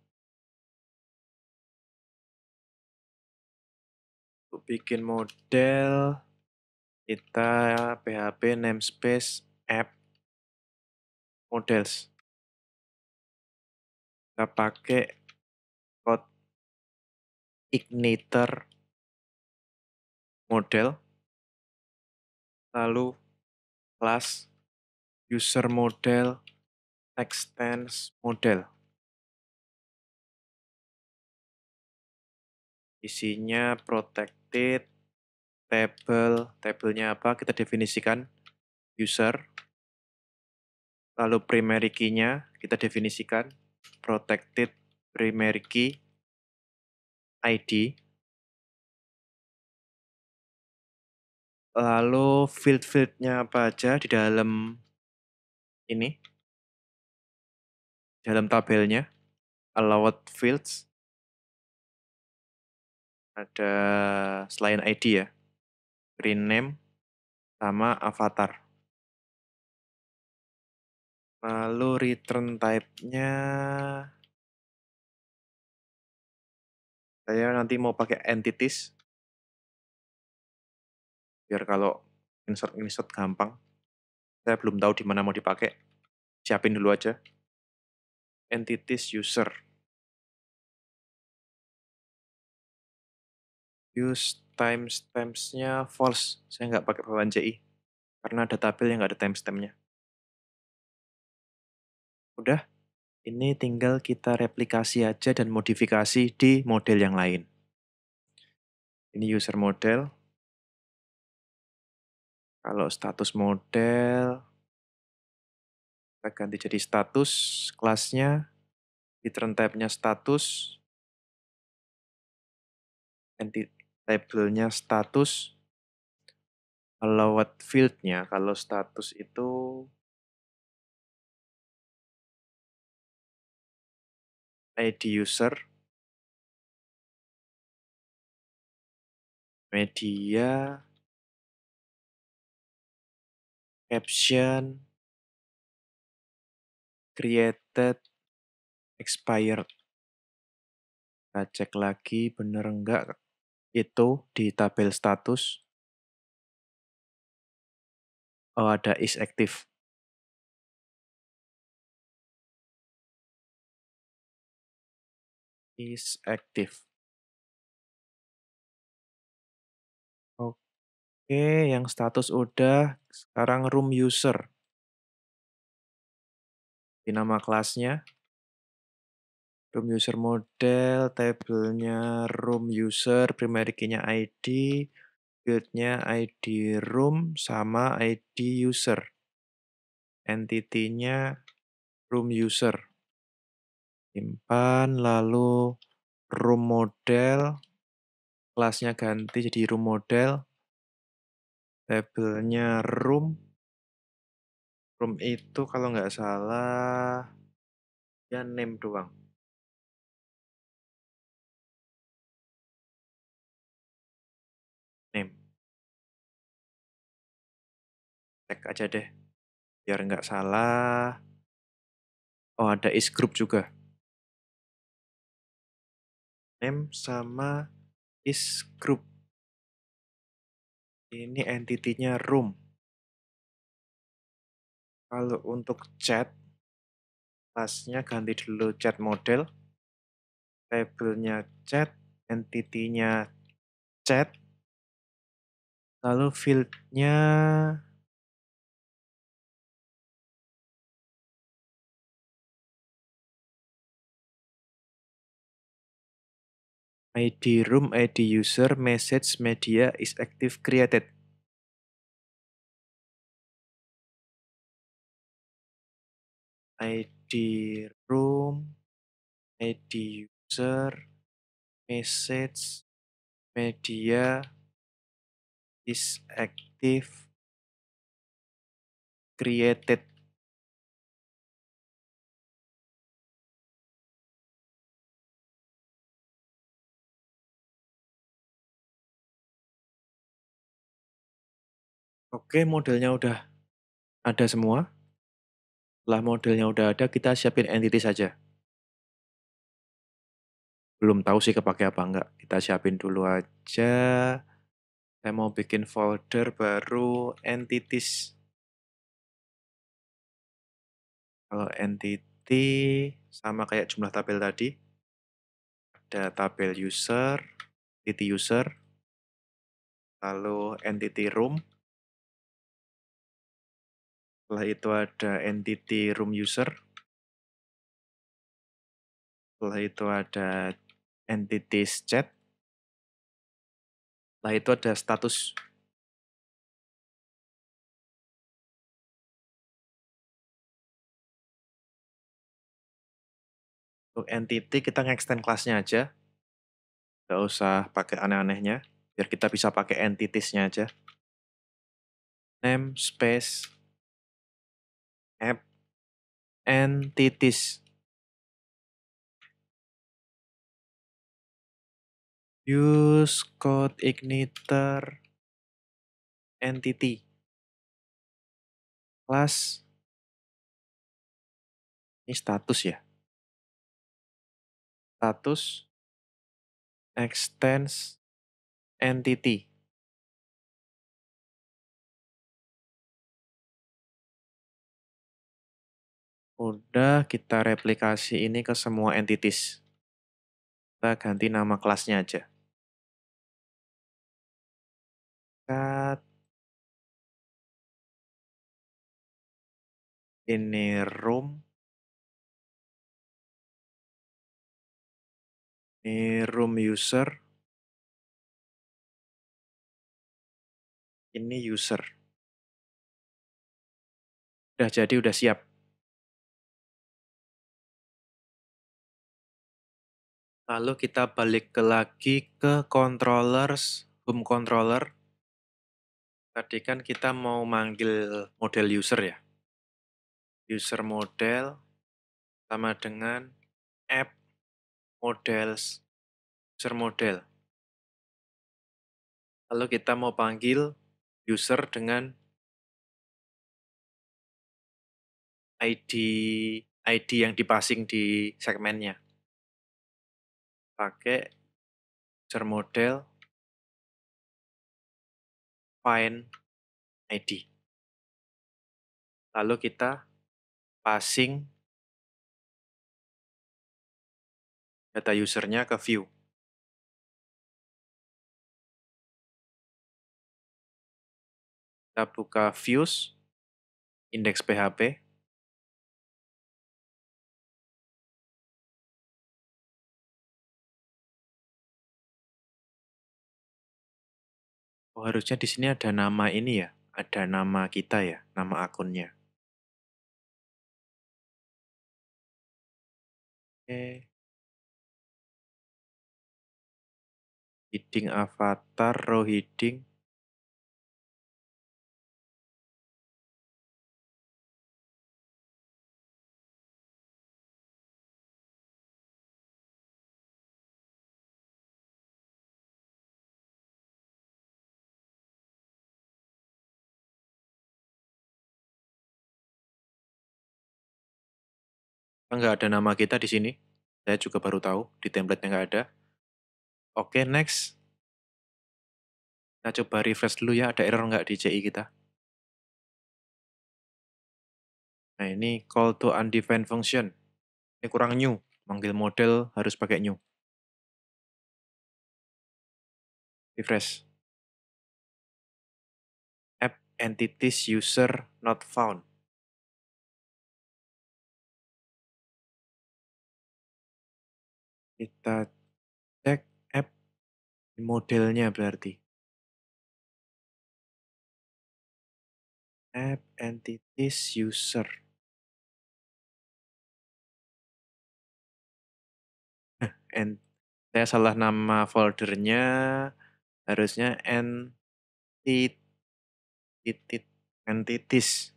Untuk bikin model, kita PHP namespace app models. Kita pakai code igniter model, lalu class user model extends model. Isinya protected, table, tabelnya apa, kita definisikan user. Lalu primary key-nya kita definisikan protected primary key ID. Lalu field-fieldnya apa aja di dalam ini dalam tabelnya allowed fields ada selain ID ya green name sama avatar lalu return type-nya Saya nanti mau pakai entities. Biar kalau insert-insert gampang. Saya belum tahu di mana mau dipakai. Siapin dulu aja. Entities user. Use timestamps-nya false. Saya nggak pakai bawaan CI. Karena ada tabel yang nggak ada timestamp-nya. Udah, ini tinggal kita replikasi aja dan modifikasi di model yang lain. Ini user model. Kalau status model, kita ganti jadi status, kelasnya, return type-nya status, tabelnya status, kalau what field-nya, kalau status itu ID user, media, caption, created, expired. Kita cek lagi bener enggak itu di tabel status. Oh, ada is active. is active. Oke, yang status udah, sekarang room user. Di nama kelasnya, room user model, tabelnya room user, primary key-nya ID, field-nya ID room sama ID user. Entity-nya room user. Simpan lalu room model kelasnya ganti jadi room model. Tabelnya room room itu kalau nggak salah ya name doang name cek aja deh biar nggak salah oh ada is group juga name sama is group. Ini entity-nya room. Kalau untuk chat, kelasnya ganti dulu chat model, tabelnya chat, entity-nya chat, lalu field-nya ID room, ID user, message media is active created. ID room, ID user, message, media is active created. Oke, modelnya udah ada semua. Setelah modelnya udah ada, kita siapin entity saja. Belum tahu sih kepake apa enggak. Kita siapin dulu aja. Saya mau bikin folder baru entities. Kalau entity sama kayak jumlah tabel tadi. Ada tabel user, entity user, lalu entity room, setelah itu ada entity room user. Setelah itu ada entities chat. Setelah itu ada status. Untuk entity kita nge-extend kelasnya aja. Gak usah pakai aneh-anehnya. Biar kita bisa pakai entitiesnya aja. Name space app entities. Use code igniter entity class ini status ya status extends entity. Udah kita replikasi ini ke semua entities. Kita ganti nama kelasnya aja. Cut. Ini room. Ini room user. Ini user. Udah jadi, udah siap. Lalu kita balik ke lagi ke controllers, home controller. Tadi kan kita mau manggil model user ya. User model sama dengan app models user model. Lalu kita mau panggil user dengan ID ID yang dipasing di segmennya pakai user model find ID. Lalu kita passing data usernya ke view. Kita buka views, index PHP, Oh, harusnya di sini ada nama ini ya, ada nama kita ya, nama akunnya. Oke. Heading avatar, row heading. Enggak ada nama kita di sini. Saya juga baru tahu, di template-nya nggak ada. Oke, next. Kita coba refresh dulu ya, ada error nggak di CI kita. Nah, ini call to undefined function. Ini kurang new, manggil model harus pakai new. Refresh. App entities user not found. Kita cek app modelnya berarti. App entities user. And saya salah nama foldernya, harusnya entity entities.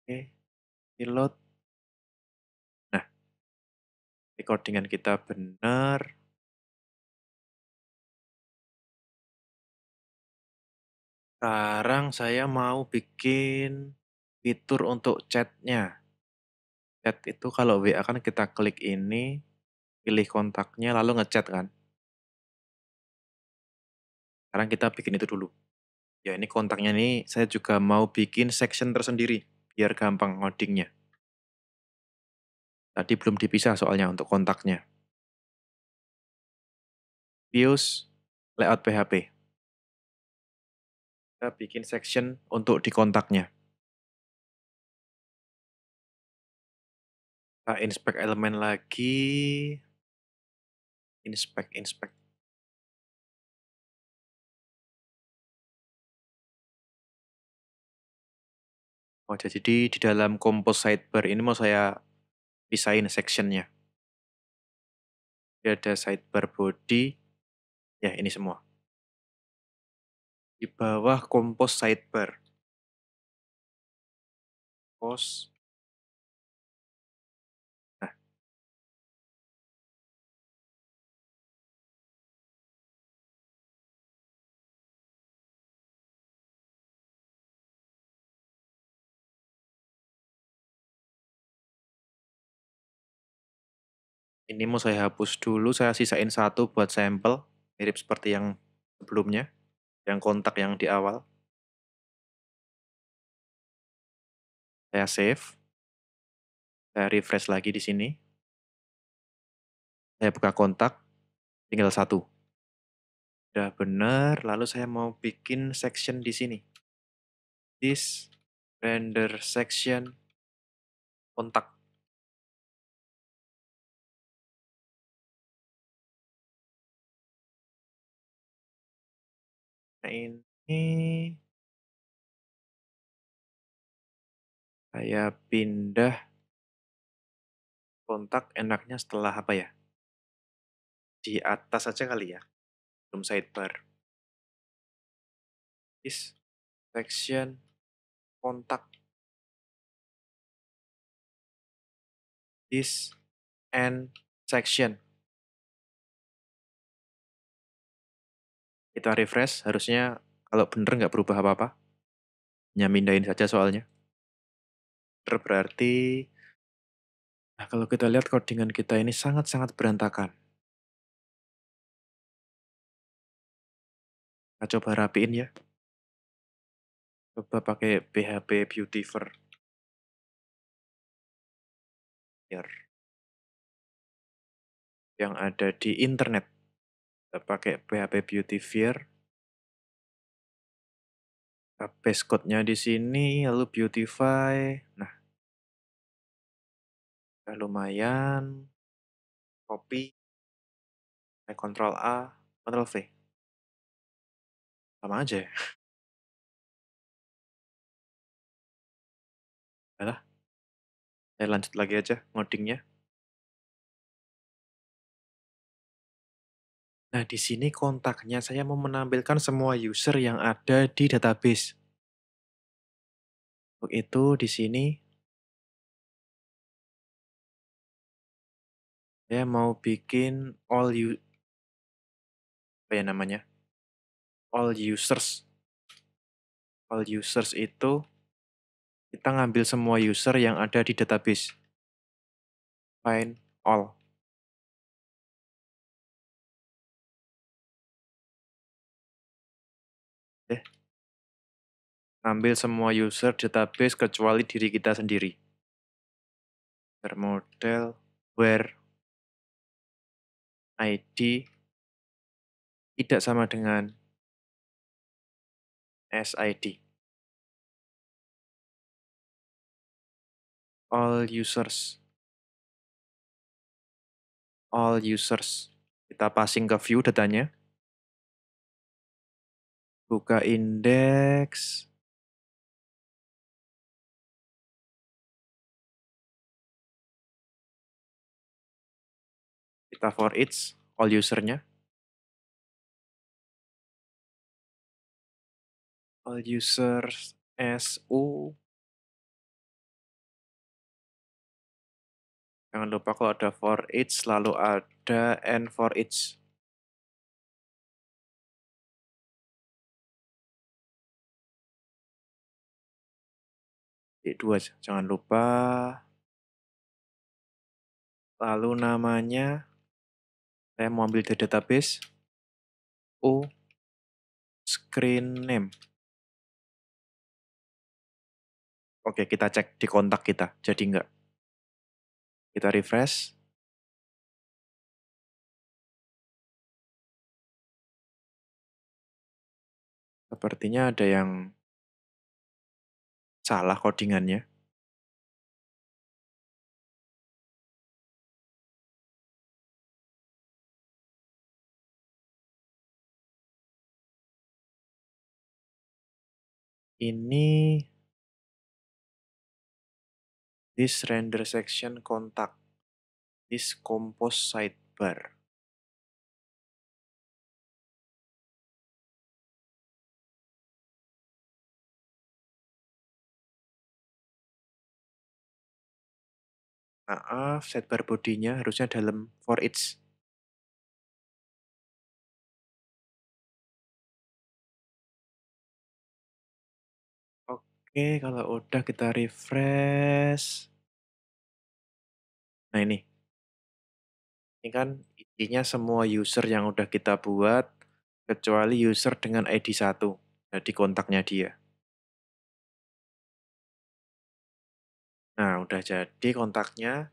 Oke, reload. Recordingan kita benar. Sekarang saya mau bikin fitur untuk chatnya. Chat itu kalau WA kan kita klik ini, pilih kontaknya, lalu ngechat kan. Sekarang kita bikin itu dulu. Ya ini kontaknya nih, saya juga mau bikin section tersendiri, biar gampang ngodingnya. Tadi belum dipisah soalnya untuk kontaknya. Views, layout PHP. Kita bikin section untuk di kontaknya. Kita inspect elemen lagi. Inspect, inspect. Oh, jadi di dalam compose sidebar ini mau saya pisahin sectionnya. Jadi ada sidebar body, ya ini semua. Di bawah compose sidebar. Compose. Ini mau saya hapus dulu, saya sisain satu buat sampel, mirip seperti yang sebelumnya, yang kontak yang di awal. Saya save. Saya refresh lagi di sini. Saya buka kontak, tinggal satu. Udah benar, lalu saya mau bikin section di sini. This render section kontak. Ini saya pindah kontak enaknya setelah apa ya? Di atas saja kali ya, belum sidebar. This section kontak. This end section. Kita refresh, harusnya kalau bener nggak berubah apa-apa. Hanya mindahin saja soalnya. Berarti, nah kalau kita lihat codingan kita ini sangat-sangat berantakan. Kita coba rapiin ya. Coba pakai PHP Beautifier. Yang ada di internet kita pakai PHP Beautifier. Base code-nya di sini, lalu beautify. Nah, lumayan. Copy. Ctrl A, Ctrl V. Sama aja ya. Alah. Saya lanjut lagi aja ngodingnya. Nah, di sini kontaknya saya mau menampilkan semua user yang ada di database. Untuk itu di sini saya mau bikin all you apa ya namanya? All users. All users itu kita ngambil semua user yang ada di database. Find all. Ambil semua user database kecuali diri kita sendiri. Model where ID tidak sama dengan SID. All users. All users. Kita passing ke view datanya buka indeks. Kita for each, all usernya. All users SU. Jangan lupa kalau ada for each, selalu ada n for each. dua jangan lupa. Lalu namanya, saya mau ambil dari database, U, screen name. Oke, kita cek di kontak kita, jadi enggak. Kita refresh. Sepertinya ada yang salah codingannya. Ini this render section contact this compose sidebar. Maaf, sidebar bodinya harusnya dalam for each. Oke, kalau udah kita refresh. Nah ini. Ini kan isinya semua user yang udah kita buat, kecuali user dengan ID 1, jadi kontaknya dia. Nah, udah jadi kontaknya.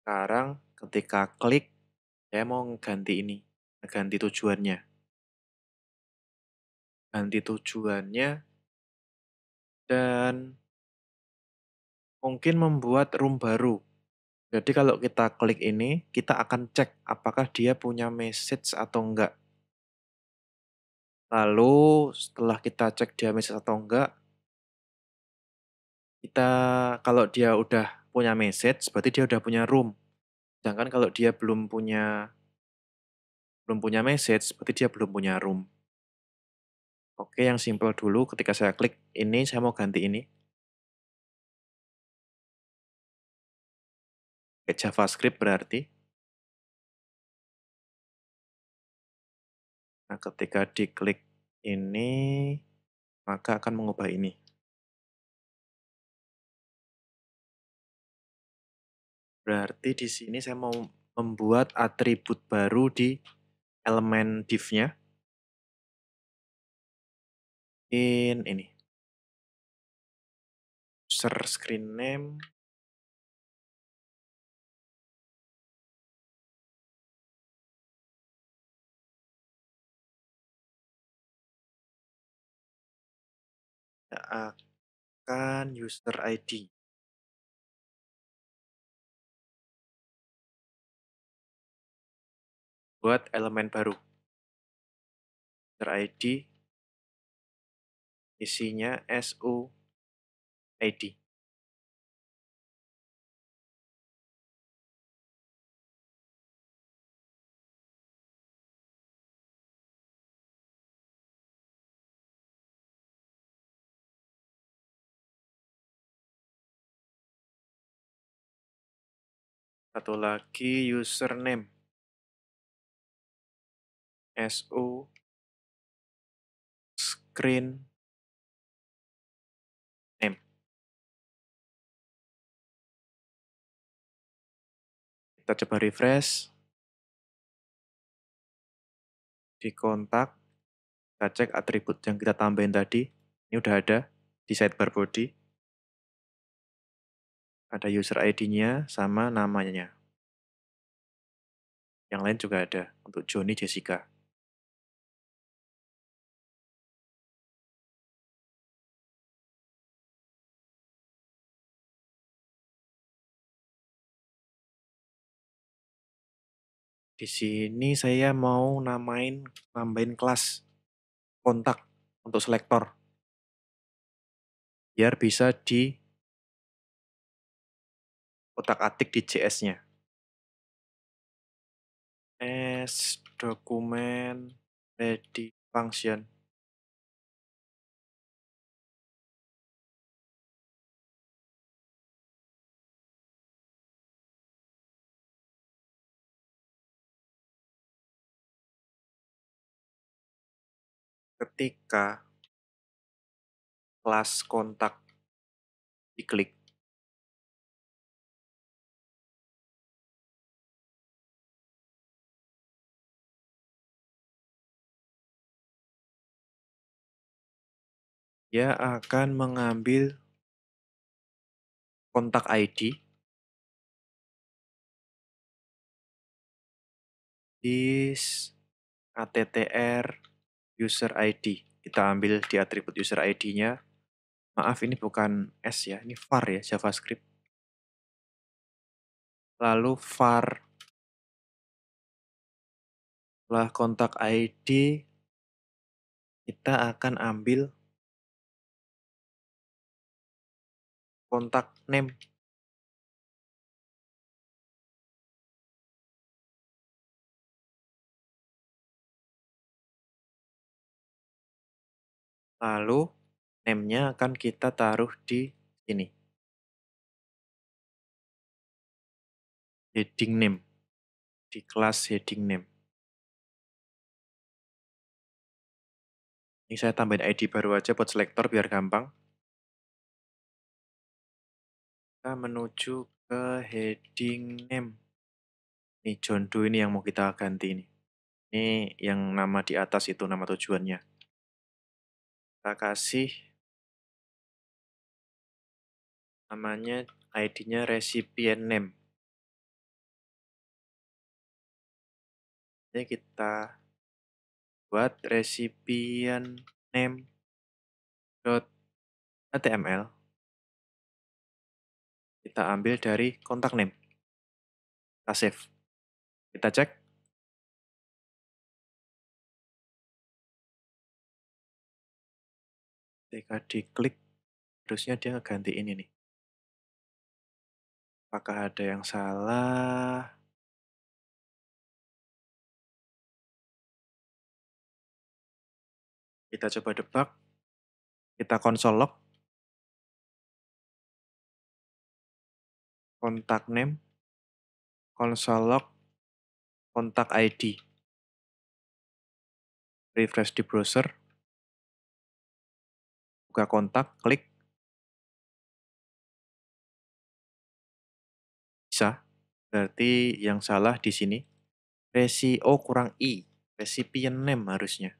Sekarang ketika klik, saya mau ganti ini, ganti tujuannya. Ganti tujuannya dan mungkin membuat room baru. Jadi kalau kita klik ini, kita akan cek apakah dia punya message atau enggak. Lalu setelah kita cek dia message atau enggak, kita kalau dia udah punya message, berarti dia udah punya room. Sedangkan kalau dia belum punya belum punya message, berarti dia belum punya room. Oke, yang simple dulu ketika saya klik ini, saya mau ganti ini. Kayak JavaScript berarti. Nah, ketika diklik ini, maka akan mengubah ini. Berarti di sini saya mau membuat atribut baru di elemen div-nya. In ini. User screen name. akan user ID. buat elemen baru. User ID isinya SU ID. Satu lagi username. SU screen Kita coba refresh. Di kontak, kita cek atribut yang kita tambahin tadi. Ini udah ada di sidebar body. Ada user ID-nya sama namanya. Yang lain juga ada untuk Johnny Jessica. Di sini saya mau namain nambahin kelas kontak untuk selektor. Biar bisa di otak-atik di CS-nya. S dokumen ready function. Ketika kelas kontak diklik. Dia akan mengambil kontak ID is attr user ID. Kita ambil di atribut user ID-nya. Maaf, ini bukan S ya, ini var ya, JavaScript. Lalu var setelah kontak ID, kita akan ambil kontak name. Lalu name-nya akan kita taruh di sini. Heading name. Di kelas heading name. Ini saya tambahin ID baru aja buat selektor biar gampang. Kita menuju ke heading name. Ini John Doe ini yang mau kita ganti ini. Ini yang nama di atas itu nama tujuannya. Kita kasih namanya ID-nya recipient name. Ini kita buat recipient name html kita ambil dari kontak name kita save kita cek. Ketika diklik, harusnya dia ngeganti ini nih. Apakah ada yang salah? Kita coba debug. Kita konsol log. Kontak name. Konsol log kontak ID. Refresh di browser. Buka kontak, klik. Bisa. Berarti yang salah di sini. Resi O kurang I. Recipient name harusnya.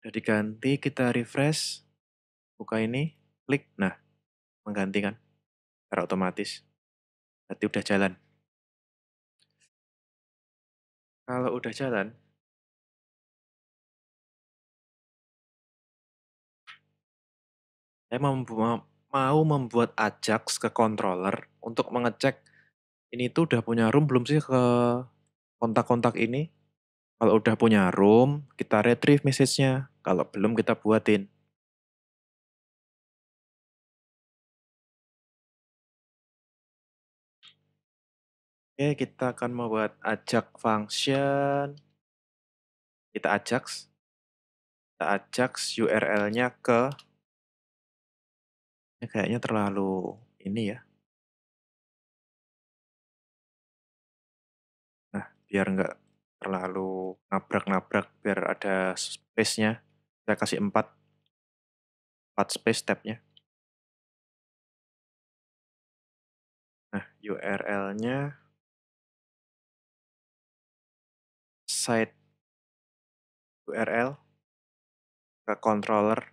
Jadi ganti kita refresh. Buka ini, klik. Nah, menggantikan secara otomatis. Berarti udah jalan. Kalau udah jalan, saya mau membuat Ajax ke controller untuk mengecek ini tuh udah punya room belum sih ke kontak-kontak ini. Kalau udah punya room, kita retrieve message-nya. Kalau belum, kita buatin. Oke, kita akan membuat ajak function. Kita ajax. Kita ajax URL-nya ke kayaknya terlalu ini ya. Nah, biar nggak terlalu nabrak-nabrak, biar ada space-nya. Saya kasih 4. 4 space tab-nya. Nah, URL-nya site URL ke controller,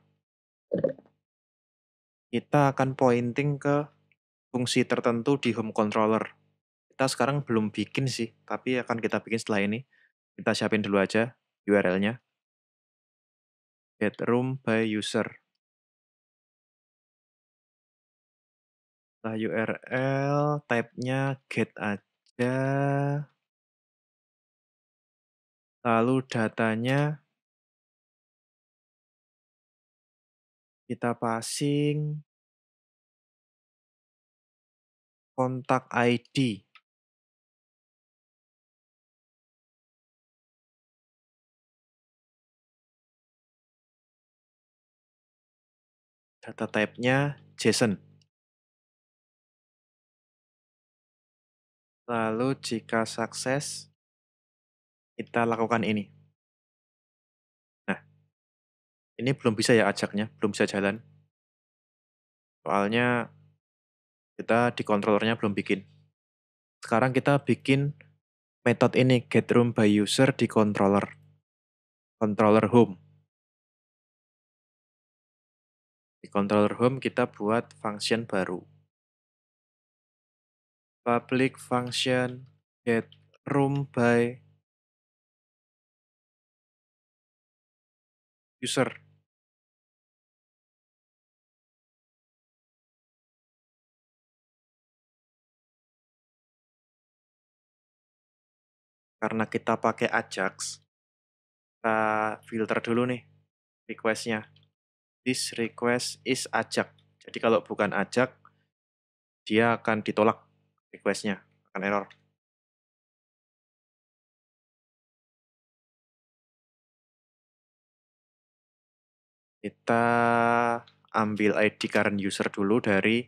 kita akan pointing ke fungsi tertentu di home controller. Kita sekarang belum bikin sih, tapi akan kita bikin setelah ini. Kita siapin dulu aja URL-nya. Get room by user. Setelah URL, type-nya get aja. Lalu datanya kita passing kontak ID. Data type-nya JSON. Lalu jika sukses, kita lakukan ini. Ini belum bisa ya ajaknya, belum bisa jalan. Soalnya kita di controllernya belum bikin. Sekarang kita bikin metode ini, get room by user di controller. Controller home. Di controller home kita buat function baru. Public function get room by user. Karena kita pakai Ajax, kita filter dulu nih request-nya. This request is Ajax. Jadi kalau bukan Ajax, dia akan ditolak request-nya, akan error. Kita ambil ID current user dulu dari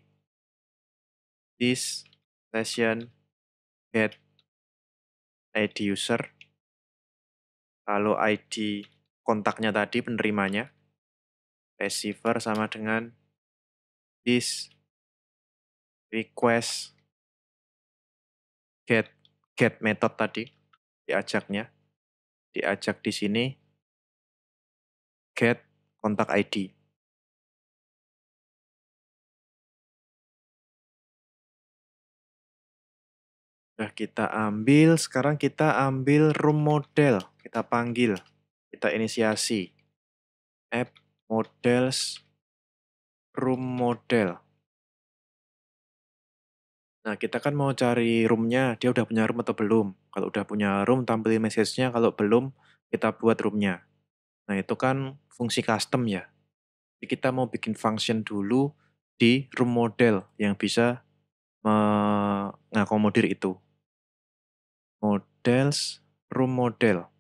this session get ID user. Lalu ID kontaknya tadi penerimanya. Receiver sama dengan this request get get method tadi diajaknya diajak di sini get kontak ID. Nah, kita ambil, sekarang kita ambil room model, kita panggil, kita inisiasi. App models room model. Nah, kita kan mau cari roomnya, dia udah punya room atau belum. Kalau udah punya room, tampilin message-nya. Kalau belum, kita buat roomnya. Nah, itu kan fungsi custom ya. Jadi kita mau bikin function dulu di room model yang bisa mengakomodir itu. Models, room model.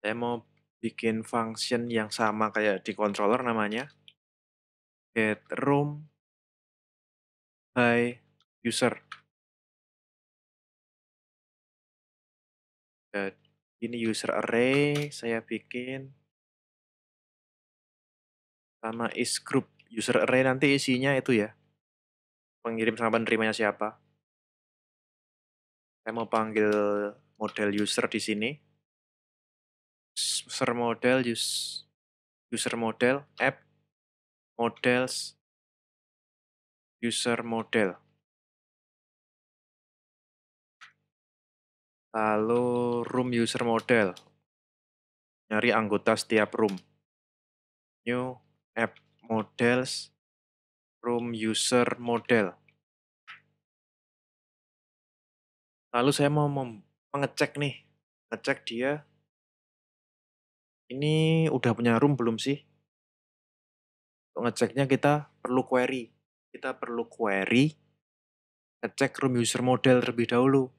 Saya mau bikin function yang sama kayak di controller namanya. Get room by user. ini user array saya bikin sama is group user array nanti isinya itu ya pengirim sama penerimanya siapa saya mau panggil model user di sini user model use user model app models user model Lalu room user model. Nyari anggota setiap room. New app models room user model. Lalu saya mau mengecek nih, ngecek dia ini udah punya room belum sih? Untuk ngeceknya kita perlu query. Kita perlu query ngecek room user model terlebih dahulu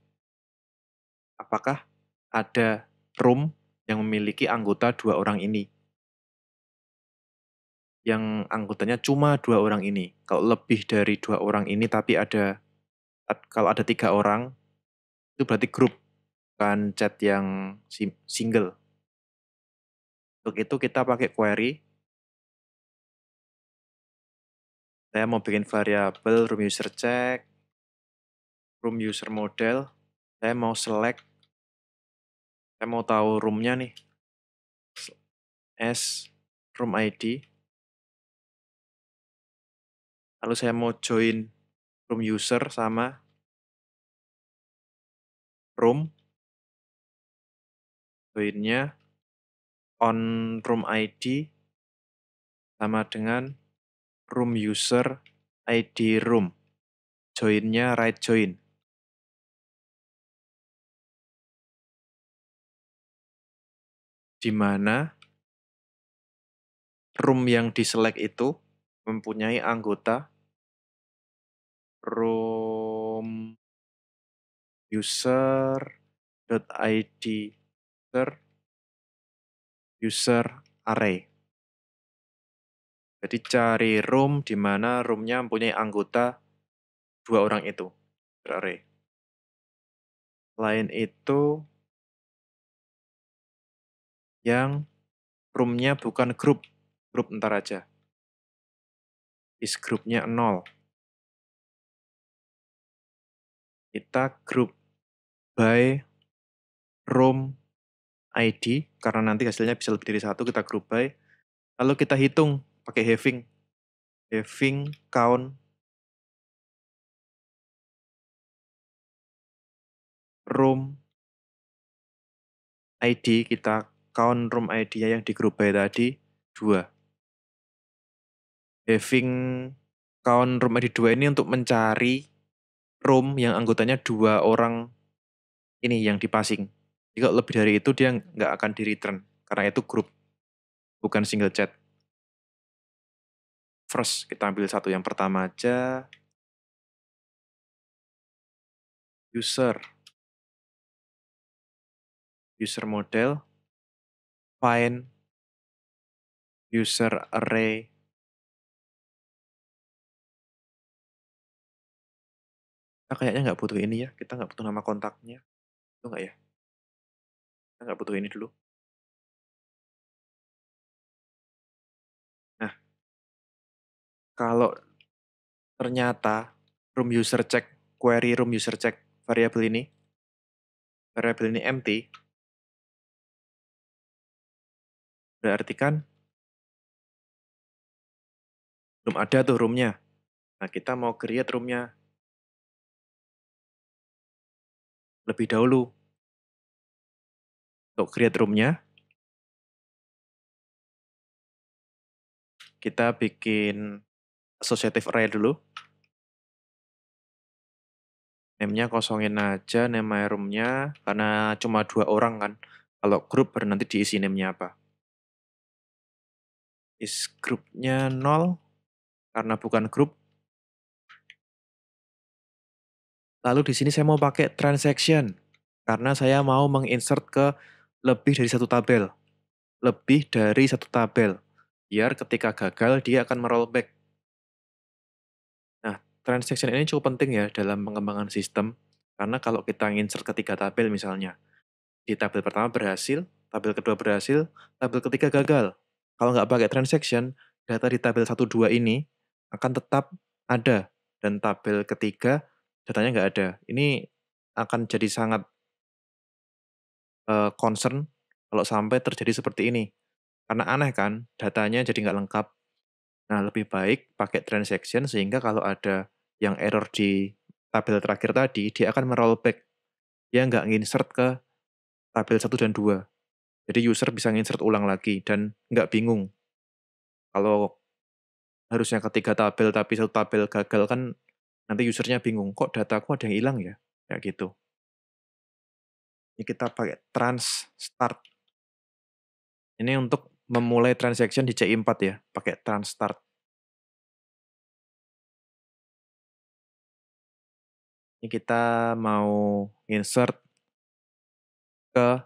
apakah ada room yang memiliki anggota dua orang ini. Yang anggotanya cuma dua orang ini. Kalau lebih dari dua orang ini tapi ada kalau ada tiga orang, itu berarti grup, bukan chat yang single. Untuk itu kita pakai query. Saya mau bikin variabel room user check, room user model. Saya mau select saya mau tahu roomnya nih. S room ID. Lalu saya mau join room user sama room. Joinnya on room ID sama dengan room user ID room. Joinnya right join. di mana room yang diselect itu mempunyai anggota room user .id user user array. Jadi cari room di mana roomnya mempunyai anggota dua orang itu, array. Selain itu, yang roomnya bukan grup, grup ntar aja. Is grupnya 0. Kita grup by room ID, karena nanti hasilnya bisa lebih dari satu, kita grup by. Lalu kita hitung pakai having. Having count room ID kita count room ID yang di group by tadi 2. Having count room ID 2 ini untuk mencari room yang anggotanya dua orang ini yang dipasing. Jika lebih dari itu dia nggak akan di return karena itu grup bukan single chat. First kita ambil satu yang pertama aja. User. User model find user array Kita kayaknya nggak butuh ini ya, kita nggak butuh nama kontaknya. Itu nggak ya? Kita nggak butuh ini dulu. Nah, kalau ternyata room user check, query room user check variabel ini, variabel ini empty, berarti kan belum ada tuh roomnya. Nah, kita mau create roomnya. Lebih dahulu. Untuk create roomnya, kita bikin associative array dulu. Name-nya kosongin aja, name room-nya, karena cuma dua orang kan. Kalau grup baru nanti diisi name-nya apa. Is grupnya 0, karena bukan grup. Lalu di sini saya mau pakai transaction, karena saya mau menginsert ke lebih dari satu tabel. Lebih dari satu tabel. Biar ketika gagal, dia akan merollback. Nah, transaction ini cukup penting ya dalam pengembangan sistem, karena kalau kita insert ketiga tabel misalnya, di tabel pertama berhasil, tabel kedua berhasil, tabel ketiga gagal. Kalau nggak pakai transaction, data di tabel 1, 2 ini akan tetap ada, dan tabel ketiga datanya nggak ada. Ini akan jadi sangat uh, concern kalau sampai terjadi seperti ini. Karena aneh kan, datanya jadi nggak lengkap. Nah, lebih baik pakai transaction sehingga kalau ada yang error di tabel terakhir tadi, dia akan merollback. Dia nggak nginsert ke tabel 1 dan 2. Jadi user bisa nginsert ulang lagi dan nggak bingung. Kalau harusnya ketiga tabel tapi satu tabel gagal kan nanti usernya bingung, kok dataku ada yang hilang ya? Kayak gitu. Ini kita pakai trans start. Ini untuk memulai transaction di C4 ya, pakai trans start. Ini kita mau insert ke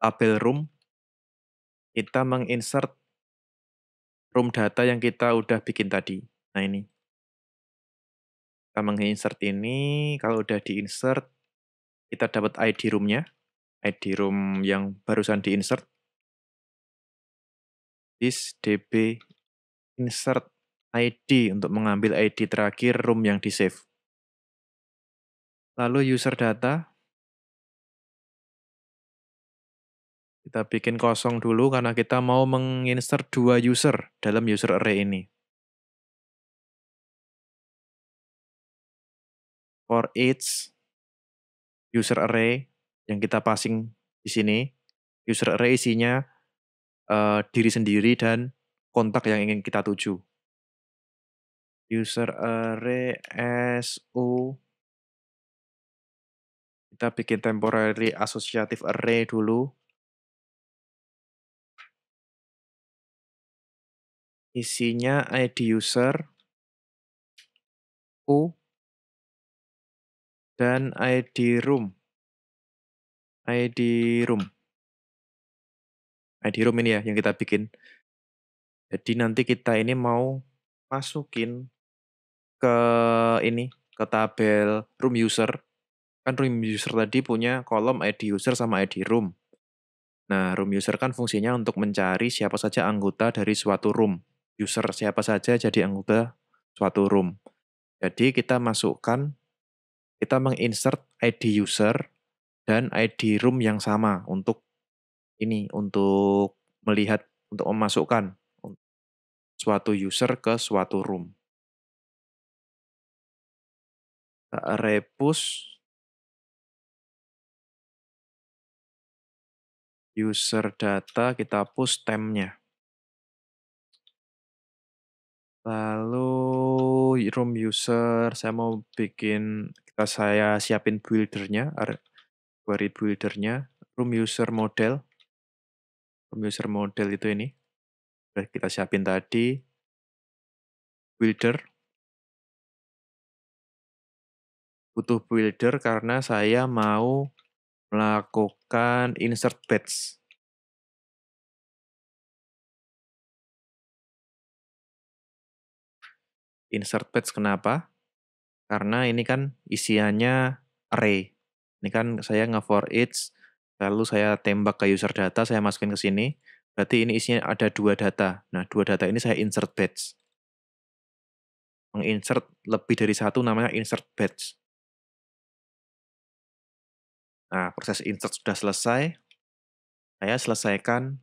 tabel room. Kita menginsert room data yang kita udah bikin tadi. Nah ini. Kita menginsert ini, kalau udah diinsert, kita dapat ID room-nya. ID room yang barusan diinsert. This db insert ID untuk mengambil ID terakhir room yang di-save. Lalu user data, kita bikin kosong dulu karena kita mau menginsert dua user dalam user array ini. For each user array yang kita passing di sini, user array isinya uh, diri sendiri dan kontak yang ingin kita tuju. User array SU kita bikin temporary associative array dulu. Isinya ID user, U, dan ID room. ID room. ID room ini ya yang kita bikin. Jadi nanti kita ini mau masukin ke ini, ke tabel room user. Kan room user tadi punya kolom ID user sama ID room. Nah, room user kan fungsinya untuk mencari siapa saja anggota dari suatu room. User siapa saja jadi anggota suatu room. Jadi kita masukkan kita menginsert ID user dan ID room yang sama untuk ini, untuk melihat, untuk memasukkan suatu user ke suatu room. Repus user data kita push temnya. Lalu room user saya mau bikin saya siapin buildernya, query buildernya, room user model. Room user model itu ini. Sudah kita siapin tadi. Builder. Butuh builder karena saya mau melakukan insert batch. Insert batch kenapa? Karena ini kan isiannya array. Ini kan saya nge-for each, lalu saya tembak ke user data, saya masukin ke sini. Berarti ini isinya ada dua data. Nah, dua data ini saya insert batch. Menginsert lebih dari satu namanya insert batch. Nah, proses insert sudah selesai. Saya selesaikan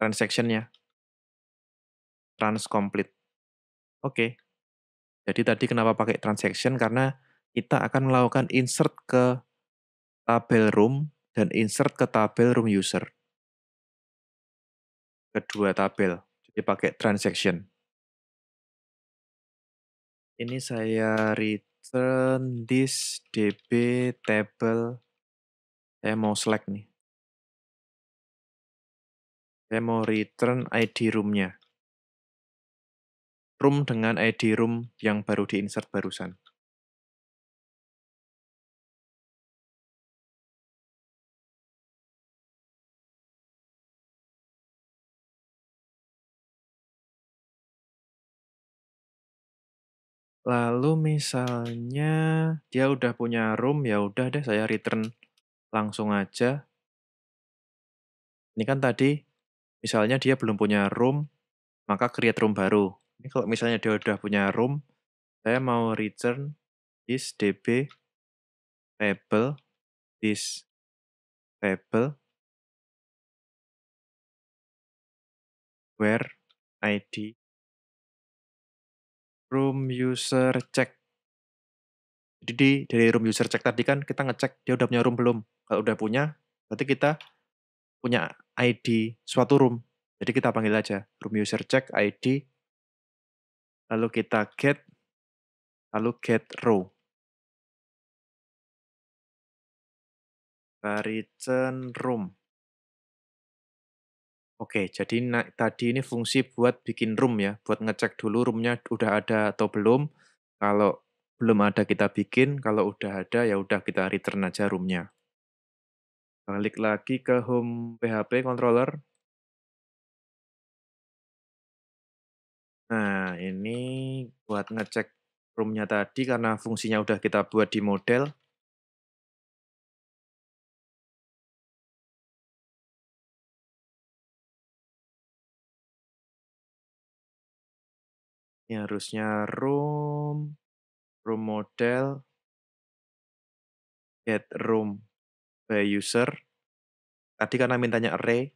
transaction-nya. Trans complete. Oke. Jadi tadi kenapa pakai transaction? Karena kita akan melakukan insert ke tabel room dan insert ke tabel room user. Kedua tabel. Jadi pakai transaction. Ini saya return this db table. Saya mau select nih. Saya mau return ID room-nya. Room dengan ID room yang baru diinsert barusan. Lalu misalnya dia udah punya room, ya udah deh saya return langsung aja. Ini kan tadi misalnya dia belum punya room, maka create room baru. Ini kalau misalnya dia udah punya room, saya mau return this db table this table where id room user check. Jadi dari room user check tadi kan kita ngecek dia udah punya room belum. Kalau udah punya, berarti kita punya ID suatu room. Jadi kita panggil aja room user check ID, lalu kita get, lalu get row. Return room. Oke, jadi nah, tadi ini fungsi buat bikin room ya, buat ngecek dulu roomnya udah ada atau belum. Kalau belum ada kita bikin, kalau udah ada ya udah kita return aja roomnya. Balik lagi ke home PHP controller. Nah, ini buat ngecek roomnya tadi karena fungsinya udah kita buat di model. Ini harusnya room, room model, get room by user. Tadi karena mintanya array,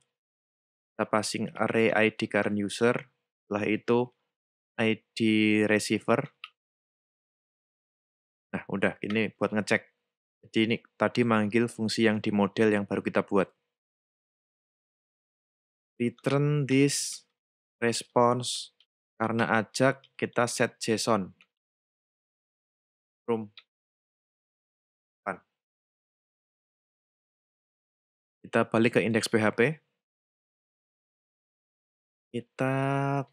kita passing array ID current user, setelah itu ID receiver. Nah, udah, ini buat ngecek. Jadi ini tadi manggil fungsi yang di model yang baru kita buat. Return this response karena ajak, kita set JSON. Room. Kita balik ke indeks PHP. Kita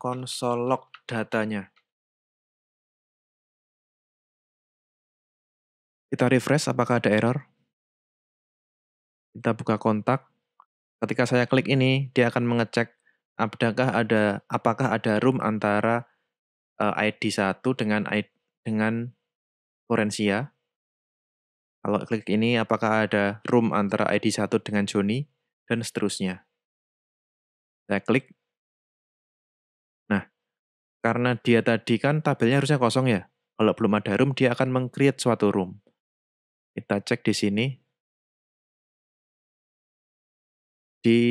konsol log datanya. Kita refresh apakah ada error. Kita buka kontak. Ketika saya klik ini, dia akan mengecek apakah ada apakah ada room antara uh, ID 1 dengan dengan Forensia? Kalau klik ini apakah ada room antara ID 1 dengan Joni dan seterusnya. Saya klik. Karena dia tadi kan tabelnya harusnya kosong ya. Kalau belum ada room dia akan meng-create suatu room. Kita cek di sini. Di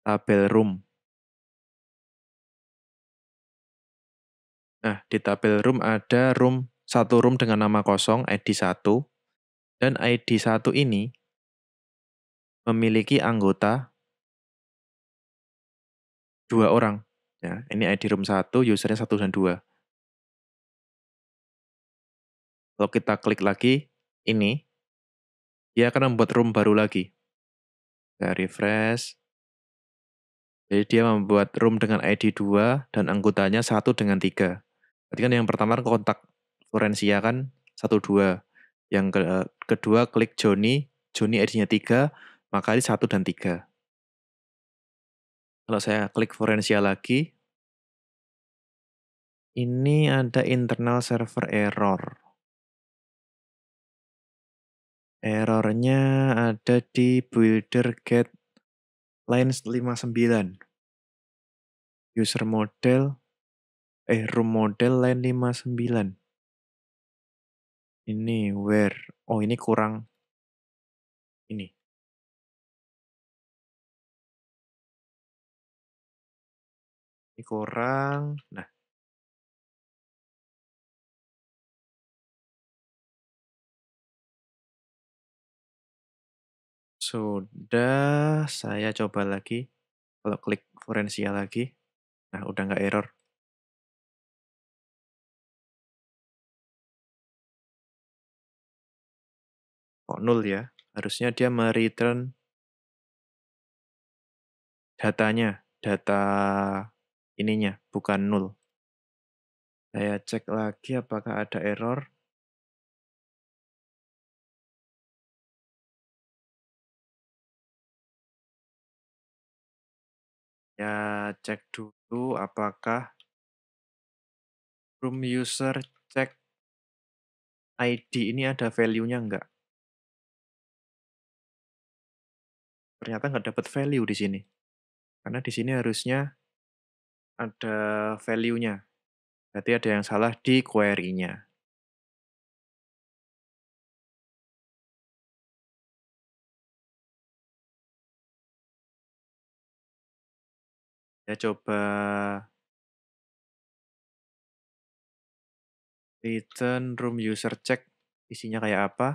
tabel room. Nah, di tabel room ada room satu room dengan nama kosong ID 1 dan ID 1 ini memiliki anggota dua orang. Ya, ini ID room 1, usernya 1 dan 2. Kalau kita klik lagi, ini, dia akan membuat room baru lagi. Saya refresh, jadi dia membuat room dengan ID 2 dan anggotanya 1 dengan 3. Berarti kan yang pertama kan kontak Florencia kan 1 2. Yang ke kedua klik Joni, Joni ID-nya 3, maka ini 1 dan 3. Kalau saya klik Florencia lagi, ini ada internal server error. Errornya ada di builder get Lines 59. User model, eh room model line 59. Ini where, oh ini kurang, Ini kurang, nah. Sudah, saya coba lagi. Kalau klik Forensia lagi, nah udah nggak error. Kok nol ya? Harusnya dia mereturn datanya, data ininya, bukan nol. Saya cek lagi apakah ada error. Ya, cek dulu apakah room user cek ID ini ada value-nya enggak. Ternyata nggak dapat value di sini. Karena di sini harusnya ada value-nya. Berarti ada yang salah di query-nya. Saya coba return room user check isinya kayak apa.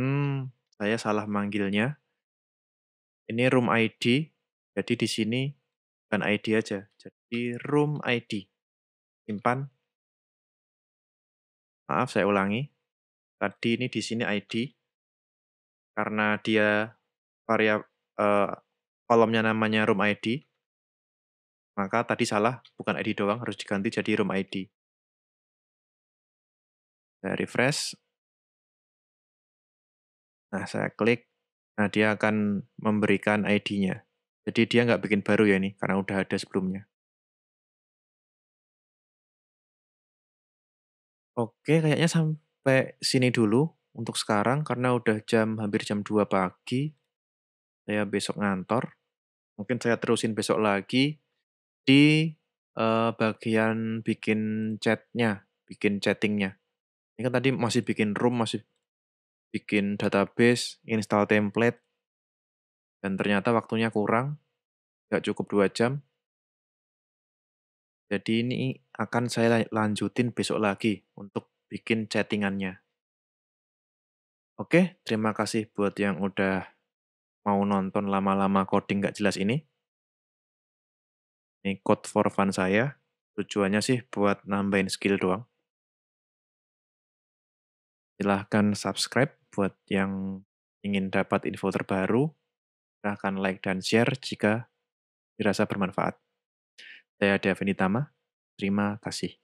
Hmm, saya salah manggilnya. Ini room ID, jadi di sini bukan ID aja, jadi room ID. Simpan. Maaf, saya ulangi. Tadi ini di sini ID. Karena dia variab uh, kolomnya namanya room ID, maka tadi salah, bukan ID doang, harus diganti jadi room ID. Saya refresh. Nah, saya klik. Nah, dia akan memberikan ID-nya. Jadi dia nggak bikin baru ya ini, karena udah ada sebelumnya. Oke, kayaknya sampai sini dulu untuk sekarang karena udah jam hampir jam 2 pagi. Saya besok ngantor. Mungkin saya terusin besok lagi di uh, bagian bikin chatnya, bikin chattingnya. Ini kan tadi masih bikin room, masih bikin database, install template, dan ternyata waktunya kurang, nggak cukup dua jam. Jadi ini akan saya lanjutin besok lagi untuk bikin chattingannya. Oke, terima kasih buat yang udah mau nonton lama-lama coding nggak jelas ini. Ini code for fun saya. Tujuannya sih buat nambahin skill doang. Silahkan subscribe buat yang ingin dapat info terbaru. Silahkan like dan share jika dirasa bermanfaat. Saya Devin Tama, terima kasih.